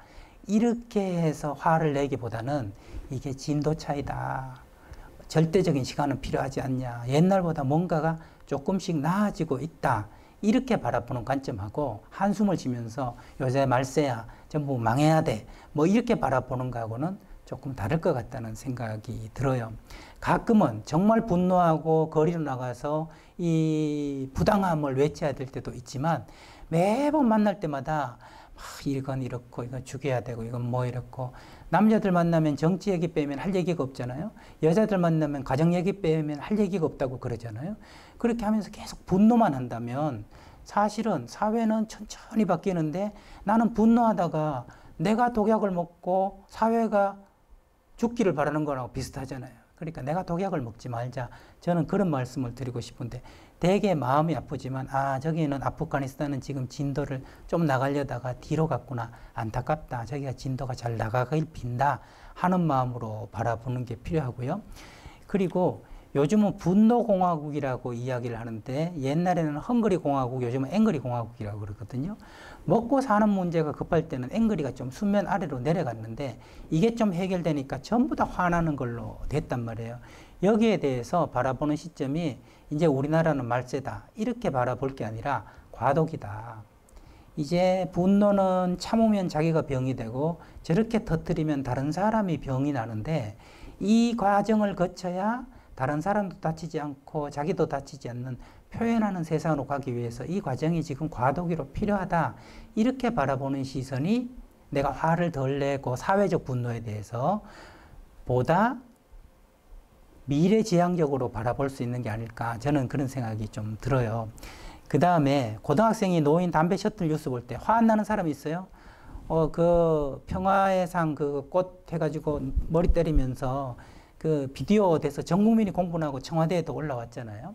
[SPEAKER 1] 이렇게 해서 화를 내기보다는 이게 진도 차이다. 절대적인 시간은 필요하지 않냐. 옛날보다 뭔가가 조금씩 나아지고 있다. 이렇게 바라보는 관점하고 한숨을 쉬면서 요새 말세야 전부 망해야 돼. 뭐 이렇게 바라보는 거하고는 조금 다를 것 같다는 생각이 들어요. 가끔은 정말 분노하고 거리로 나가서 이 부당함을 외쳐야 될 때도 있지만 매번 만날 때마다 이건 이렇고 이건 죽여야 되고 이건 뭐 이렇고 남자들 만나면 정치 얘기 빼면 할 얘기가 없잖아요. 여자들 만나면 가정 얘기 빼면 할 얘기가 없다고 그러잖아요. 그렇게 하면서 계속 분노만 한다면 사실은 사회는 천천히 바뀌는데 나는 분노하다가 내가 독약을 먹고 사회가 죽기를 바라는 거랑 비슷하잖아요. 그러니까 내가 독약을 먹지 말자. 저는 그런 말씀을 드리고 싶은데 되게 마음이 아프지만 아 저기는 아프가니스탄은 지금 진도를 좀 나가려다가 뒤로 갔구나. 안타깝다. 저기가 진도가 잘 나가길 빈다. 하는 마음으로 바라보는 게 필요하고요. 그리고 요즘은 분노공화국이라고 이야기를 하는데 옛날에는 헝그리 공화국 요즘은 앵그리 공화국이라고 그러거든요. 먹고 사는 문제가 급할 때는 앵그리가 좀 수면 아래로 내려갔는데 이게 좀 해결되니까 전부 다 화나는 걸로 됐단 말이에요. 여기에 대해서 바라보는 시점이 이제 우리나라는 말세다. 이렇게 바라볼 게 아니라 과도기다. 이제 분노는 참으면 자기가 병이 되고 저렇게 터뜨리면 다른 사람이 병이 나는데 이 과정을 거쳐야 다른 사람도 다치지 않고 자기도 다치지 않는 표현하는 세상으로 가기 위해서 이 과정이 지금 과도기로 필요하다. 이렇게 바라보는 시선이 내가 화를 덜 내고 사회적 분노에 대해서 보다 미래지향적으로 바라볼 수 있는 게 아닐까 저는 그런 생각이 좀 들어요. 그 다음에 고등학생이 노인 담배 셔틀 뉴스 볼 때화안 나는 사람이 있어요? 어, 그 평화의 상 그 꽃 해가지고 머리 때리면서 그 비디오 돼서 전 국민이 공분하고 청와대에도 올라왔잖아요.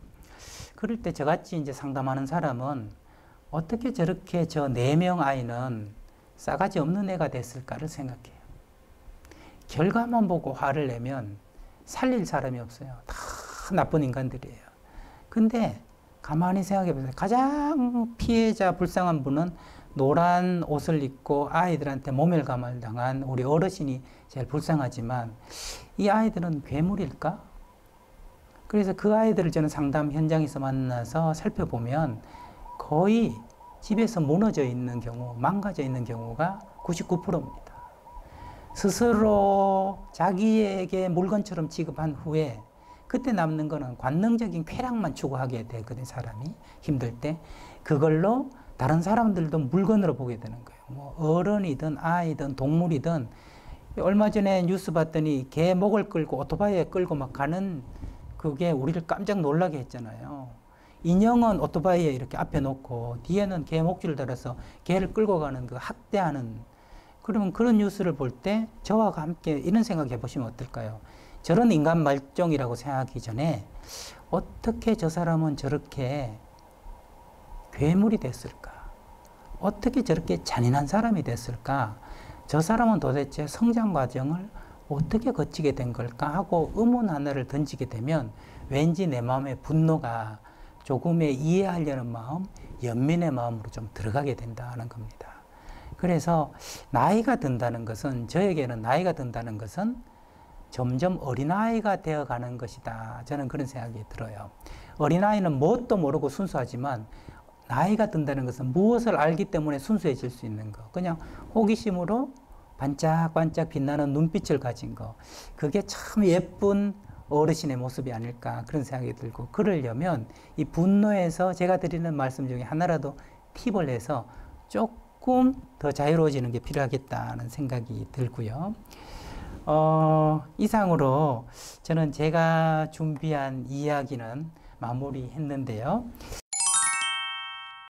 [SPEAKER 1] 그럴 때 저같이 이제 상담하는 사람은 어떻게 저렇게 저 네 명 아이는 싸가지 없는 애가 됐을까를 생각해요. 결과만 보고 화를 내면 살릴 사람이 없어요. 다 나쁜 인간들이에요. 근데 가만히 생각해 보세요. 가장 피해자 불쌍한 분은 노란 옷을 입고 아이들한테 모멸감을 당한 우리 어르신이 제일 불쌍하지만 이 아이들은 괴물일까? 그래서 그 아이들을 저는 상담 현장에서 만나서 살펴보면 거의 집에서 무너져 있는 경우, 망가져 있는 경우가 99%입니다. 스스로 자기에게 물건처럼 취급한 후에 그때 남는 거는 관능적인 쾌락만 추구하게 되거든 사람이 힘들 때 그걸로 다른 사람들도 물건으로 보게 되는 거예요. 뭐 어른이든 아이든 동물이든 얼마 전에 뉴스 봤더니 개 목을 끌고 오토바이에 끌고 막 가는 그게 우리를 깜짝 놀라게 했잖아요. 인형은 오토바이에 이렇게 앞에 놓고 뒤에는 개 목줄 달아서 개를 끌고 가는 그 학대하는 그러면 그런 뉴스를 볼 때 저와 함께 이런 생각 해 보시면 어떨까요? 저런 인간 말종이라고 생각하기 전에 어떻게 저 사람은 저렇게 괴물이 됐을까? 어떻게 저렇게 잔인한 사람이 됐을까? 저 사람은 도대체 성장 과정을 어떻게 거치게 된 걸까 하고 의문 하나를 던지게 되면 왠지 내 마음에 분노가 조금의 이해하려는 마음, 연민의 마음으로 좀 들어가게 된다는 겁니다. 그래서 나이가 든다는 것은 저에게는 나이가 든다는 것은 점점 어린아이가 되어 가는 것이다. 저는 그런 생각이 들어요. 어린아이는 무엇도 모르고 순수하지만 나이가 든다는 것은 무엇을 알기 때문에 순수해질 수 있는 거. 그냥 호기심으로 반짝반짝 빛나는 눈빛을 가진 거. 그게 참 예쁜 어르신의 모습이 아닐까 그런 생각이 들고 그러려면 이 분노에서 제가 드리는 말씀 중에 하나라도 팁을 내서 조금 더 자유로워지는 게 필요하겠다는 생각이 들고요. 어, 이상으로 저는 제가 준비한 이야기는 마무리했는데요.